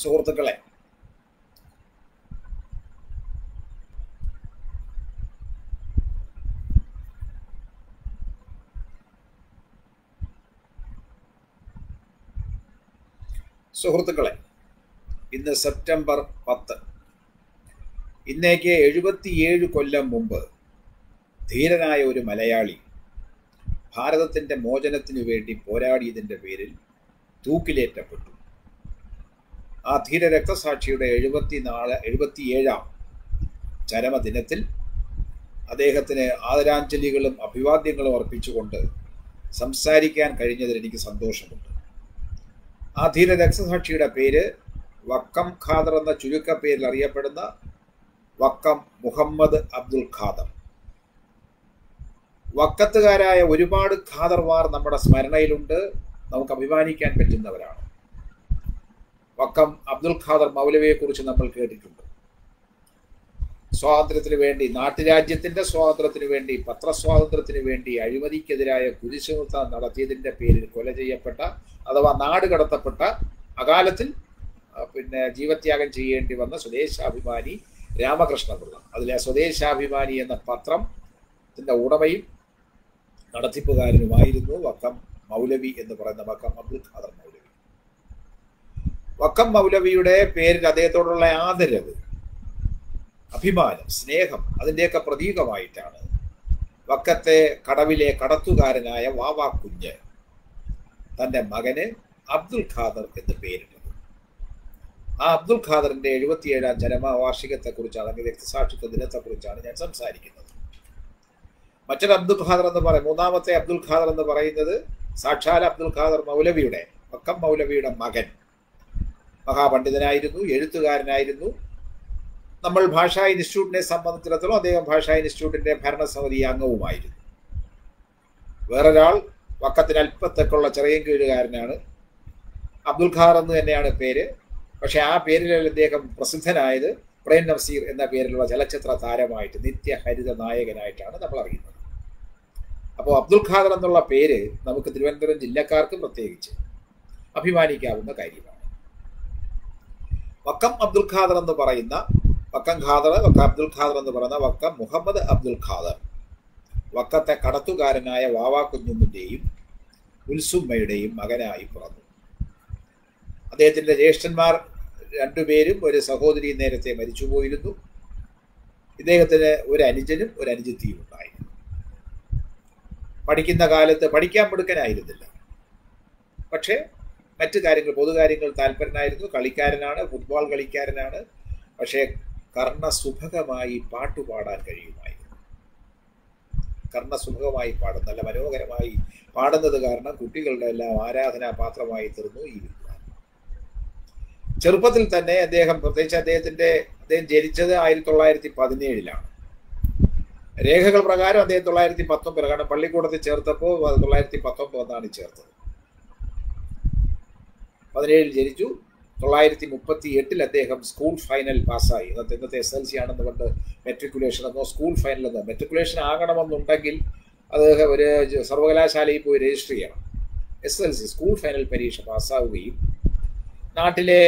സുഹൃത്തുക്കളെ. സുഹൃത്തുക്കളെ ഇന്ന് സെപ്റ്റംബർ പത്ത്. ഇന്നേക്ക് എഴുപത്തിയേഴ് കൊല്ലം മുമ്പ് ധീരനായ ഒരു മലയാളി ഭാരതത്തിന്റെ മോചനത്തിനു വേണ്ടി പോരാടിയതിന്റെ പേരിൽ തൂക്കിലേറ്റപ്പെട്ടു. ആ ധീര രക്തസാക്ഷിയുടെ എഴുപത്തി നാല് എഴുപത്തിയേഴാം ചരമദിനത്തിൽ അദ്ദേഹത്തിന് ആദരാഞ്ജലികളും അഭിവാദ്യങ്ങളും അർപ്പിച്ചുകൊണ്ട് സംസാരിക്കാൻ കഴിഞ്ഞതിൽ എനിക്ക് സന്തോഷമുണ്ട്. ആ ധീര രക്തസാക്ഷിയുടെ പേര് വക്കം ഖാദർ എന്ന ചുരുക്ക പേരിൽ അറിയപ്പെടുന്ന വക്കം മുഹമ്മദ് അബ്ദുൽ ഖാദർ. വക്കത്തുകാരായ ഒരുപാട് ഖാദർമാർ നമ്മുടെ സ്മരണയിലുണ്ട്. നമുക്ക് അഭിമാനിക്കാൻ പറ്റുന്നവരാണ്. വക്കം അബ്ദുൽ ഖാദർ മൗലവിയെ കുറിച്ച് നമ്മൾ കേട്ടിട്ടുണ്ട്. സ്വാതന്ത്ര്യത്തിന് വേണ്ടി നാട്ടുരാജ്യത്തിന്റെ സ്വാതന്ത്ര്യത്തിന് വേണ്ടി പത്രസ്വാതന്ത്ര്യത്തിന് വേണ്ടി അഴിമതിക്കെതിരായ കുരിശുമുത്ത നടത്തിയതിന്റെ പേരിൽ കൊല ചെയ്യപ്പെട്ട അഥവാ നാട് കടത്തപ്പെട്ട അകാലത്തിൽ പിന്നെ ജീവത്യാഗം ചെയ്യേണ്ടി വന്ന സ്വദേശാഭിമാനി രാമകൃഷ്ണപിള്ള. അതിലെ സ്വദേശാഭിമാനി എന്ന പത്രത്തിന്റെ ഉടമയും നടത്തിപ്പുകാരനുമായിരുന്നു വക്കം മൗലവി എന്ന് പറയുന്ന വക്കം അബ്ദുൽ ഖാദർ മൗലവി. വക്കം മൗലവിയുടെ പേരിൽ അദ്ദേഹത്തോടുള്ള ആദരവ് അഭിമാനം സ്നേഹം അതിന്റെയൊക്കെ പ്രതീകമായിട്ടാണ് വക്കത്തെ കടവിലെ കടത്തുകാരനായ വാവാ കുഞ്ഞ് തന്റെ മകന് അബ്ദുൽ ഖാദർ എന്ന് പേരിട്ടത്. ആ അബ്ദുൽ ഖാദറിന്റെ എഴുപത്തിയേഴാം ജന്മവാർഷികത്തെക്കുറിച്ചാണ് അല്ലെങ്കിൽ രക്തസാക്ഷിത്വ ദിനത്തെക്കുറിച്ചാണ് ഞാൻ സംസാരിക്കുന്നത്. മറ്റൊരു അബ്ദുൽ ഖാദർ എന്ന് പറയും മൂന്നാമത്തെ അബ്ദുൽ ഖാദർ എന്ന് പറയുന്നത് സാക്ഷാൽ അബ്ദുൽ ഖാദർ മൗലവിയുടെ വക്കം മൗലവിയുടെ മകൻ. മഹാപണ്ഡിതനായിരുന്നു എഴുത്തുകാരനായിരുന്നു. നമ്മൾ ഭാഷാ ഇൻസ്റ്റിറ്റ്യൂട്ടിനെ സംബന്ധിച്ചിടത്തോളം അദ്ദേഹം ഭാഷാ ഇൻസ്റ്റിറ്റ്യൂട്ടിന്റെ ഭരണസമിതി അംഗവുമായിരുന്നു. വേറൊരാൾ വക്കത്തിന് അല്പത്തൊക്കെയുള്ള ചെറിയ കീഴുകാരനാണ്. അബ്ദുൽ ഖാർ എന്ന് തന്നെയാണ് പേര്. പക്ഷെ ആ പേരിൽ അദ്ദേഹം പ്രസിദ്ധനായത്. പ്രേം നസീർ എന്ന പേരിലുള്ള ചലച്ചിത്ര താരമായിട്ട് നിത്യഹരിത നായകനായിട്ടാണ് നമ്മൾ അറിയുന്നത്. അപ്പോൾ അബ്ദുൽ ഖാദർ എന്നുള്ള പേര് നമുക്ക് തിരുവനന്തപുരം ജില്ലക്കാർക്ക് പ്രത്യേകിച്ച് അഭിമാനിക്കാവുന്ന കാര്യമാണ്. വക്കം അബ്ദുൽ ഖാദർ എന്ന് പറയുന്ന വക്കം ഖാദർ വക്കം അബ്ദുൽ ഖാദർ എന്ന് പറയുന്ന വക്കം മുഹമ്മദ് അബ്ദുൽ ഖാദർ. വക്കത്തെ കടത്തുകാരനായ വാവാ കുഞ്ഞുമ്മിന്റെയും ഉൽസുമ്മയുടെയും മകനായി പിറന്നു. അദ്ദേഹത്തിന്റെ ജ്യേഷ്ഠന്മാർ രണ്ടുപേരും ഒരു സഹോദരി നേരത്തെ മരിച്ചുപോയിരുന്നു. ഇദ്ദേഹത്തിന് ഒരു അനുജനും ഒരു അനുജത്തിയും ഉണ്ടായിരുന്നു. പഠിക്കുന്ന കാലത്ത് പഠിക്കാൻ മിടുക്കനായിരുന്നില്ല. പക്ഷേ മറ്റു കാര്യങ്ങൾ പൊതുകാര്യങ്ങൾ താല്പര്യനായിരുന്നു കളിക്കാരനാണ് ഫുട്ബോൾ കളിക്കാരനാണ്. പക്ഷേ കർണസുഭകമായി പാട്ടുപാടാൻ കഴിയുമായിരുന്നു. കർണസുഭകമായി പാടും നല്ല മനോഹരമായി പാടുന്നത് കാരണം കുട്ടികളുടെ എല്ലാം ആരാധനാ പാത്രമായി തീർന്നു ഈ വിദ്വാൻ ചെറുപ്പത്തിൽ തന്നെ അദ്ദേഹം പ്രത്യേകിച്ച് അദ്ദേഹത്തിന്റെ അദ്ദേഹം ജനിച്ചത് ആയിരത്തി തൊള്ളായിരത്തി പതിനേഴിലാണ് രേഖകൾ പ്രകാരം അദ്ദേഹം തൊള്ളായിരത്തി പത്തൊമ്പത് കാരണം പള്ളിക്കൂടത്തിൽ ചേർത്തപ്പോൾ തൊള്ളായിരത്തി പത്തൊമ്പതാണ് ചേർത്തത്. പതിനേഴിൽ ജനിച്ചു. തൊള്ളായിരത്തി മുപ്പത്തി എട്ടിൽ അദ്ദേഹം സ്കൂൾ ഫൈനൽ പാസ്സായി. ഇന്നത്തെ ഇന്നത്തെ എസ് എൽ സി ആണെന്ന് കൊണ്ട് മെട്രിക്കുലേഷൻ എന്നോ സ്കൂൾ ഫൈനൽ എന്നോ മെട്രിക്കുലേഷൻ ആകണമെന്നുണ്ടെങ്കിൽ അദ്ദേഹം ഒരു സർവകലാശാലയിൽ പോയി രജിസ്റ്റർ ചെയ്യണം. S L C school final പരീക്ഷ പാസ്സാവുകയും നാട്ടിലെ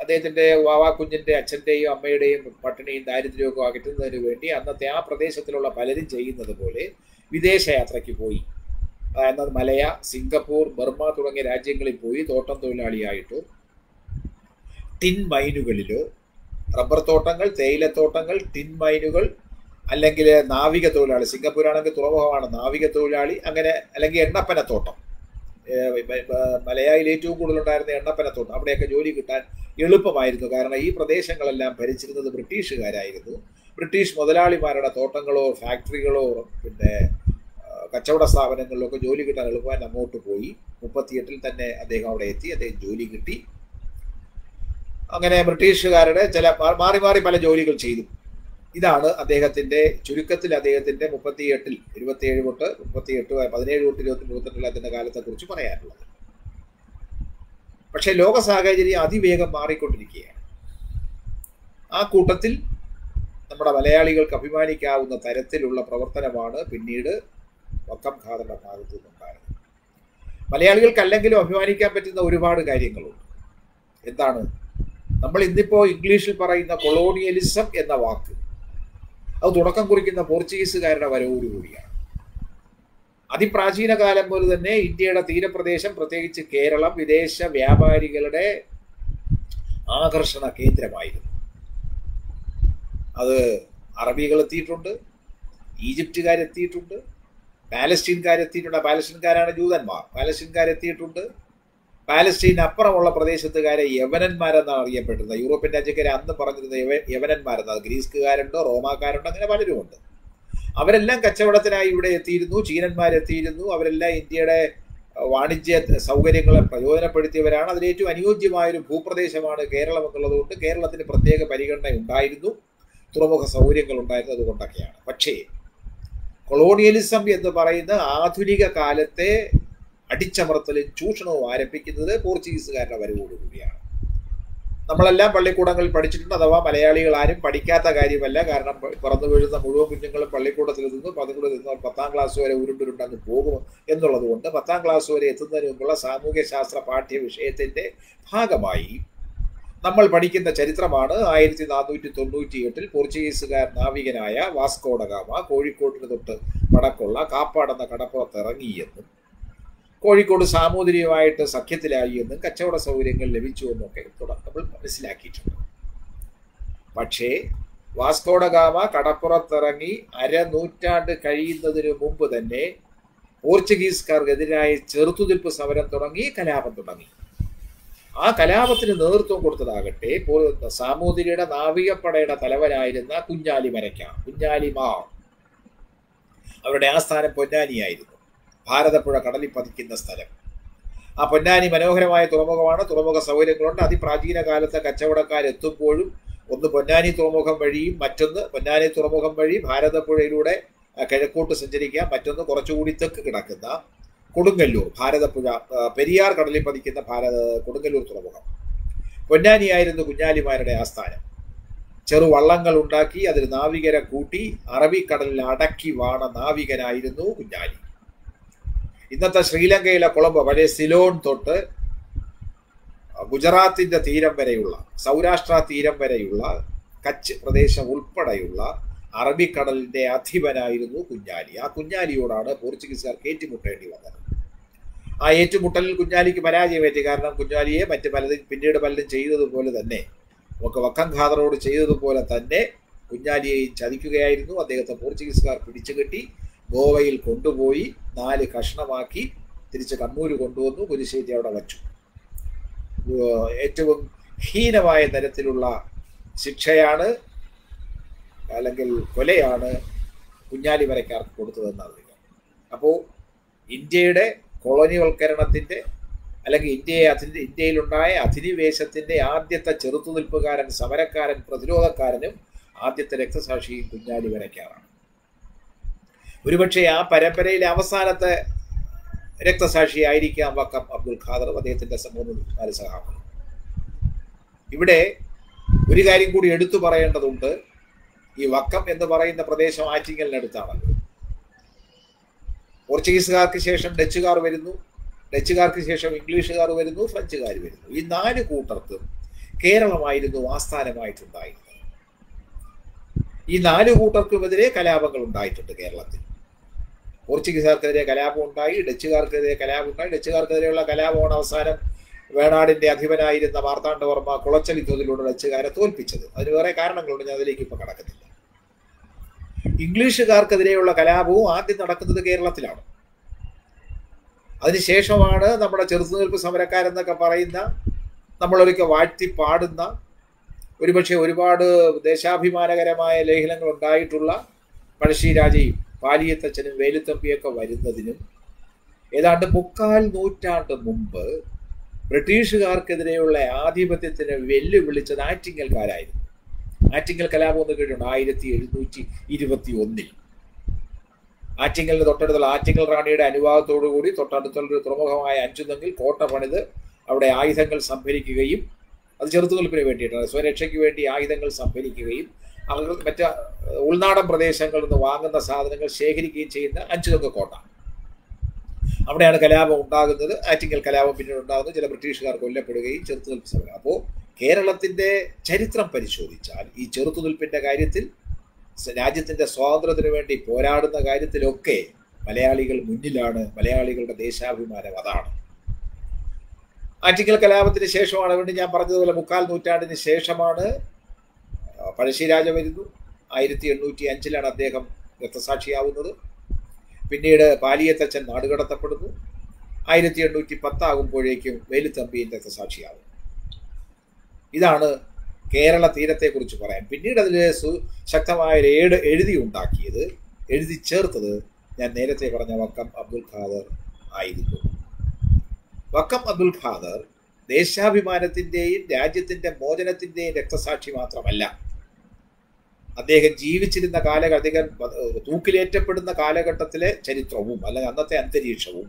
അദ്ദേഹത്തിന്റെ വാവാ കുഞ്ഞിന്റെ അച്ഛന്റെയും അമ്മയുടെയും പട്ടിണിയും ദാരിദ്ര്യമൊക്കെ അകറ്റുന്നതിന് വേണ്ടി അന്നത്തെ ആ പ്രദേശത്തിലുള്ള പലരും ചെയ്യുന്നത് പോലെ വിദേശയാത്രയ്ക്ക് പോയി. അതായത് മലയ സിംഗപ്പൂർ ബർമ തുടങ്ങിയ രാജ്യങ്ങളിൽ പോയി തോട്ടം തൊഴിലാളിയായിട്ടോ. ടിൻ മൈനുകളിലോ റബ്ബർ തോട്ടങ്ങൾ തേയിലത്തോട്ടങ്ങൾ ടിൻ മൈനുകൾ അല്ലെങ്കിൽ നാവിക തൊഴിലാളി സിംഗപ്പൂർ ആണെങ്കിൽ തുറമുഖമാണ് നാവിക തൊഴിലാളി അങ്ങനെ അല്ലെങ്കിൽ എണ്ണപ്പനത്തോട്ടം മലയാളിയിൽ ഏറ്റവും കൂടുതലുണ്ടായിരുന്ന എണ്ണപ്പനത്തോട്ടം അവിടെയൊക്കെ ജോലി കിട്ടാൻ എളുപ്പമായിരുന്നു. കാരണം ഈ പ്രദേശങ്ങളെല്ലാം ഭരിച്ചിരുന്നത് ബ്രിട്ടീഷുകാരായിരുന്നു. ബ്രിട്ടീഷ് മുതലാളിമാരുടെ തോട്ടങ്ങളോ ഫാക്ടറികളോ പിന്നെ കച്ചവട സ്ഥാപനങ്ങളിലൊക്കെ ജോലി കിട്ടാൻ എളുപ്പമായി അങ്ങോട്ട് പോയി. മുപ്പത്തിയെട്ടിൽ തന്നെ അദ്ദേഹം അവിടെ എത്തി. അദ്ദേഹം ജോലി കിട്ടി. അങ്ങനെ ബ്രിട്ടീഷുകാരുടെ ചില മാറി മാറി പല ജോലികൾ ചെയ്തു. ഇതാണ് അദ്ദേഹത്തിന്റെ ചുരുക്കത്തിൽ അദ്ദേഹത്തിന്റെ മുപ്പത്തിയെട്ടിൽ ഇരുപത്തിയേഴ് തൊട്ട് മുപ്പത്തിയെട്ട് പതിനേഴ് തൊട്ട് ഇരുപത്തി മുപ്പത്തെട്ടിൽ അതിന്റെ കാലത്തെക്കുറിച്ച് പറയാനുള്ളത്. പക്ഷേ ലോക സാഹചര്യം അതിവേഗം മാറിക്കൊണ്ടിരിക്കുകയാണ്. ആ കൂട്ടത്തിൽ നമ്മുടെ മലയാളികൾക്ക് അഭിമാനിക്കാവുന്ന തരത്തിലുള്ള പ്രവർത്തനമാണ് പിന്നീട് വക്കം ഖാദറിന്റെ ഭാഗത്തു നിന്നുണ്ടായത് മലയാളികൾക്ക് അല്ലെങ്കിലും അഭിമാനിക്കാൻ പറ്റുന്ന ഒരുപാട് കാര്യങ്ങളുണ്ട്. എന്താണ്? നമ്മൾ ഇന്നിപ്പോ ഇംഗ്ലീഷിൽ പറയുന്ന കൊളോണിയലിസം എന്ന വാക്ക് അത് തുടക്കം കുറിക്കുന്ന പോർച്ചുഗീസുകാരുടെ വരവോടുകൂടിയാണ് അതിപ്രാചീന കാലം മുതൽ തന്നെ ഇന്ത്യയുടെ തീരപ്രദേശം പ്രത്യേകിച്ച് കേരളം വിദേശ വ്യാപാരികളുടെ ആകർഷണ കേന്ദ്രമായിരുന്നു. അത് അറബികൾ എത്തിയിട്ടുണ്ട് ഈജിപ്തുകാരെത്തിയിട്ടുണ്ട് പാലസ്റ്റീൻകാരെത്തിയിട്ടുണ്ട് പാലസ്റ്റീൻകാരാണ് ജൂതന്മാർ. പാലസ്റ്റീൻകാരെത്തിയിട്ടുണ്ട് പാലസ്റ്റീൻ അപ്പുറമുള്ള പ്രദേശത്തുകാരെ യവനന്മാരെന്നാണ് അറിയപ്പെട്ടിരുന്നത് യൂറോപ്യൻ രാജ്യക്കാരെ അന്ന് പറഞ്ഞിരുന്നത് യവ യവനന്മാരെന്നാണ്. ഗ്രീസ്കുകാരുണ്ടോ റോമാക്കാരുണ്ടോ അങ്ങനെ പലരുമുണ്ട്. അവരെല്ലാം കച്ചവടത്തിനായി ഇവിടെ എത്തിയിരുന്നു. ചീനന്മാരെത്തിയിരുന്നു. അവരെല്ലാം ഇന്ത്യയുടെ വാണിജ്യ സൗകര്യങ്ങളെ പ്രയോജനപ്പെടുത്തിയവരാണ്. അതിലേറ്റവും അനുയോജ്യമായൊരു ഭൂപ്രദേശമാണ് കേരളം എന്നുള്ളതുകൊണ്ട് കേരളത്തിന് പ്രത്യേക പരിഗണന ഉണ്ടായിരുന്നു തുറമുഖ സൗകര്യങ്ങൾ ഉണ്ടായിരുന്നു അതുകൊണ്ടൊക്കെയാണ്. പക്ഷേ കൊളോണിയലിസം എന്ന് പറയുന്ന ആധുനിക കാലത്തെ അടിച്ചമർത്തലും ചൂഷണവും ആരംഭിക്കുന്നത് പോർച്ചുഗീസുകാരുടെ വരവോടുകൂടിയാണ് നമ്മളെല്ലാം പള്ളിക്കൂടങ്ങളിൽ പഠിച്ചിട്ടുണ്ട്. അഥവാ മലയാളികൾ ആരും പഠിക്കാത്ത കാര്യമല്ല. കാരണം പറന്നു വീഴുന്ന മുഴുവൻ കുഞ്ഞുങ്ങളും പള്ളിക്കൂടത്തിൽ നിന്ന് പതുകൂടെ നിന്ന് പത്താം ക്ലാസ് വരെ ഉരുണ്ടുരുണ്ടങ്ങ് പോകും എന്നുള്ളതുകൊണ്ട് പത്താം ക്ലാസ് വരെ എത്തുന്നതിന് മുമ്പുള്ള സാമൂഹ്യ ശാസ്ത്ര പാഠ്യ വിഷയത്തിന്റെ ഭാഗമായി നമ്മൾ പഠിക്കുന്ന ചരിത്രമാണ് ആയിരത്തി നാനൂറ്റി തൊണ്ണൂറ്റി എട്ടിൽ പോർച്ചുഗീസുകാർ നാവികനായ വാസ്കോഡഗാമ കോഴിക്കോട്ടിന് തൊട്ട് വടക്കുള്ള കാപ്പാടെന്ന കടപ്പുറത്ത് ഇറങ്ങിയെന്നും കോഴിക്കോട് സാമൂതിരിയുമായിട്ട് സഖ്യത്തിലായി എന്നും കച്ചവട സൗകര്യങ്ങൾ ലഭിച്ചു എന്നൊക്കെ നമ്മൾ മനസ്സിലാക്കിയിട്ടുണ്ട്. പക്ഷേ വാസ്കോഡഗാമ കടപ്പുറത്തിറങ്ങി അരനൂറ്റാണ്ട് കഴിയുന്നതിന് മുമ്പ് തന്നെ പോർച്ചുഗീസുകാർക്കെതിരായ ചെറുത്തുനിൽപ്പ് സമരം തുടങ്ങി കലാപം തുടങ്ങി. ആ കലാപത്തിന് നേതൃത്വം കൊടുത്തതാകട്ടെ സാമൂതിരിയുടെ നാവികപ്പടയുടെ തലവനായിരുന്ന കുഞ്ഞാലി മരയ്ക്ക കുഞ്ഞാലി മാ. അവരുടെ ആസ്ഥാനം പൊന്നാനിയായിരുന്നു. ഭാരതപ്പുഴ കടലിൽ പതിക്കുന്ന സ്ഥലം. ആ പൊന്നാനി മനോഹരമായ തുറമുഖമാണ്. തുറമുഖ സൗകര്യങ്ങളുണ്ട്. അതിപ്രാചീന കാലത്തെ കച്ചവടക്കാരെത്തുമ്പോഴും ഒന്ന് പൊന്നാനി തുറമുഖം വഴിയും മറ്റൊന്ന് പൊന്നാനി തുറമുഖം വഴി ഭാരതപ്പുഴയിലൂടെ കിഴക്കോട്ട് സഞ്ചരിക്കാം. മറ്റൊന്ന് കുറച്ചുകൂടി തെക്ക് കിടക്കുന്ന കൊടുങ്ങല്ലൂർ ഭാരതപ്പുഴ പെരിയാർ കടലിൽ പതിക്കുന്ന ഭാരത കൊടുങ്ങല്ലൂർ തുറമുഖം. പൊന്നാനിയായിരുന്നു കുഞ്ഞാലിമാരുടെ ആസ്ഥാനം. ചെറുവള്ളങ്ങൾ ഉണ്ടാക്കി അതിൽ നാവികരെ കൂട്ടി അറബിക്കടലിൽ അടക്കി വാണ നാവികനായിരുന്നു കുഞ്ഞാലി. ഇന്നത്തെ ശ്രീലങ്കയിലെ കൊളംബോ പഴയ സിലോൺ തൊട്ട് ഗുജറാത്തിന്റെ തീരം വരെയുള്ള സൗരാഷ്ട്ര തീരം വരെയുള്ള കച്ച് പ്രദേശം ഉൾപ്പെടെയുള്ള അറബിക്കടലിന്റെ അധിപനായിരുന്നു കുഞ്ഞാലി. ആ കുഞ്ഞാലിയോടാണ് പോർച്ചുഗീസുകാർക്ക് ഏറ്റുമുട്ടേണ്ടി വന്നത്. ആ ഏറ്റുമുട്ടലിൽ കുഞ്ഞാലിക്ക് പരാജയമേറ്റി. കാരണം കുഞ്ഞാലിയെ മറ്റ് പലതും പിന്നീട് പലരും ചെയ്തതുപോലെ തന്നെ ഒക്കെ വക്കം ഖാദറോട് ചെയ്തതുപോലെ തന്നെ കുഞ്ഞാലിയെ ചതിക്കുകയായിരുന്നു. അദ്ദേഹത്തെ പോർച്ചുഗീസുകാർ പിടിച്ചുകെട്ടി ഗോവയിൽ കൊണ്ടുപോയി നാല് കഷ്ണമാക്കി തിരിച്ച് കണ്ണൂർ കൊണ്ടുവന്നു. കുരിശേറ്റി അവിടെ വച്ചു. ഏറ്റവും ഹീനമായ തരത്തിലുള്ള ശിക്ഷയാണ് അല്ലെങ്കിൽ കൊലയാണ് കുഞ്ഞാലി വരക്കാർക്ക് കൊടുത്തതെന്ന് അറിയുക അപ്പോൾ ഇന്ത്യയുടെ കോളനിവൽക്കരണത്തിന്റെ അല്ലെങ്കിൽ ഇന്ത്യയെ അധിനി ഇന്ത്യയിലുണ്ടായ അധിനിവേശത്തിന്റെ ആദ്യത്തെ ചെറുത്തുനിൽപ്പുകാരൻ സമരക്കാരൻ പ്രതിരോധക്കാരനും ആദ്യത്തെ രക്തസാക്ഷിയും കുഞ്ഞാലി വരയ്ക്കാറാണ്. ഒരുപക്ഷെ ആ പരമ്പരയിലെ അവസാനത്തെ രക്തസാക്ഷിയായിരിക്കാം വക്കം അബ്ദുൽ ഖാദർ അദ്ദേഹത്തിന്റെ സമൂഹ ഇവിടെ ഒരു കാര്യം കൂടി എടുത്തു പറയേണ്ടതുണ്ട്. ഈ വക്കം എന്ന് പറയുന്ന പ്രദേശം ആറ്റിങ്ങലിനടുത്താണ്. പോർച്ചുഗീസുകാർക്ക് ശേഷം ഡച്ചുകാർ വരുന്നു. ഡച്ചുകാർക്ക് ശേഷം ഇംഗ്ലീഷുകാർ വരുന്നു. ഫ്രഞ്ചുകാർ വരുന്നു. ഈ നാല് കൂട്ടർക്കും കേരളമായിരുന്നു ആസ്ഥാനമായിട്ടുണ്ടായിരുന്നത്. ഈ നാല് കൂട്ടർക്കുമെതിരെ കലാപങ്ങൾ ഉണ്ടായിട്ടുണ്ട് കേരളത്തിൽ. പോർച്ചുഗീസുകാർക്കെതിരെ കലാപം ഉണ്ടായി ഡച്ചുകാർക്കെതിരെ കലാപം ഉണ്ടായി. ഡച്ചുകാർക്കെതിരെയുള്ള കലാപമാണ് അവസാനം വേണാടിന്റെ അധിപനായിരുന്ന മാർത്താണ്ഡവർമ്മ കുളച്ചലി തോതിലൂടെ ഡച്ചുകാരെ തോൽപ്പിച്ചത്. അതിന് വേറെ കാരണങ്ങളുണ്ട് ഞാൻ അതിലേക്ക് ഇപ്പൊ കടക്കുന്നില്ല ഇംഗ്ലീഷുകാർക്കെതിരെയുള്ള കലാപവും ആദ്യം നടക്കുന്നത് കേരളത്തിലാണ്. അതിനുശേഷമാണ് നമ്മുടെ ചെറുത്തുനിൽപ്പ് സമരക്കാരെന്നൊക്കെ പറയുന്ന നമ്മളൊരിക്കൽ വാഴ്ത്തി പാടുന്ന ഒരുപക്ഷെ ഒരുപാട് ദേശാഭിമാനകരമായ ലേഖനങ്ങൾ ഉണ്ടായിട്ടുള്ള പഴശ്ശിരാജയും പാലിയത്തച്ഛനും വേലുത്തമ്പിയൊക്കെ വരുന്നതിനും ഏതാണ്ട് മുക്കാൽ നൂറ്റാണ്ട് മുമ്പ് ബ്രിട്ടീഷുകാർക്കെതിരെയുള്ള ആധിപത്യത്തിന് വെല്ലുവിളിച്ചത് ആറ്റിങ്ങൽക്കാരായിരുന്നു. ആറ്റിങ്ങൽ കലാപം എന്ന് കേട്ടിട്ടുണ്ട്? ആയിരത്തി എഴുന്നൂറ്റി ഇരുപത്തി ഒന്നിൽ ആറ്റിങ്ങലിന് തൊട്ടടുത്തുള്ള ആറ്റിങ്ങൽ റാണിയുടെ അനുവാദത്തോടു കൂടി തൊട്ടടുത്തുള്ള ഒരു തുറമുഖമായ അഞ്ചുതെങ്കിൽ കോട്ട പണിത് അവിടെ ആയുധങ്ങൾ സംഭരിക്കുകയും അത് ചെറുത്തുനിൽപ്പിന് വേണ്ടിയിട്ടാണ്. സ്വരക്ഷയ്ക്ക് വേണ്ടി ആയുധങ്ങൾ സംഭരിക്കുകയും അവർ മറ്റ് ഉൾനാടൻ പ്രദേശങ്ങളിൽ നിന്ന് വാങ്ങുന്ന സാധനങ്ങൾ ശേഖരിക്കുകയും ചെയ്യുന്ന അഞ്ചുതെങ്ങ് കോട്ട. അവിടെയാണ് കലാപം ഉണ്ടാകുന്നത്. ആറ്റിങ്ങൽ കലാപം പിന്നീട് ഉണ്ടാകുന്നത്. ചില ബ്രിട്ടീഷുകാർ കൊല്ലപ്പെടുകയും ചെറുത്തുനിൽപ്പ് സമരം അപ്പോൾ കേരളത്തിന്റെ ചരിത്രം പരിശോധിച്ചാൽ ഈ ചെറുത്തുനിൽപ്പിന്റെ കാര്യത്തിൽ രാജ്യത്തിന്റെ സ്വാതന്ത്ര്യത്തിന് വേണ്ടി പോരാടുന്ന കാര്യത്തിലൊക്കെ മലയാളികൾ മുന്നിലാണ്. മലയാളികളുടെ ദേശാഭിമാനം അതാണ്. ആറ്റിങ്ങൽ കലാപത്തിന് ശേഷമാണ് വേണ്ടി ഞാൻ പറഞ്ഞതുപോലെ മുക്കാൽ നൂറ്റാണ്ടിന് ശേഷമാണ് പഴശ്ശിരാജ വരുന്നു. ആയിരത്തി എണ്ണൂറ്റി അഞ്ചിലാണ് അദ്ദേഹം രക്തസാക്ഷിയാവുന്നത്. പിന്നീട് പാലിയത്തച്ഛൻ നാടുകടത്തപ്പെടുന്നു ആയിരത്തി എണ്ണൂറ്റി പത്താകുമ്പോഴേക്കും വേലുത്തമ്പിയും രക്തസാക്ഷിയാകും ഇതാണ് കേരള തീരത്തെക്കുറിച്ച് പറയാൻ. പിന്നീട് അതിൽ ശക്തമായ ഒരു ഏട് എഴുതി ഉണ്ടാക്കിയത് എഴുതി ചേർത്തത് ഞാൻ നേരത്തെ പറഞ്ഞ വക്കം അബ്ദുൽ ഖാദർ ആയിരുന്നു. വക്കം അബ്ദുൽ ഖാദർ ദേശാഭിമാനത്തിന്റെയും രാജ്യത്തിന്റെ മോചനത്തിന്റെയും രക്തസാക്ഷി മാത്രമല്ല അദ്ദേഹം ജീവിച്ചിരുന്ന കാലഘട്ടം തൂക്കിലേറ്റപ്പെടുന്ന കാലഘട്ടത്തിലെ ചരിത്രവും അല്ലെങ്കിൽ അന്നത്തെ അന്തരീക്ഷവും.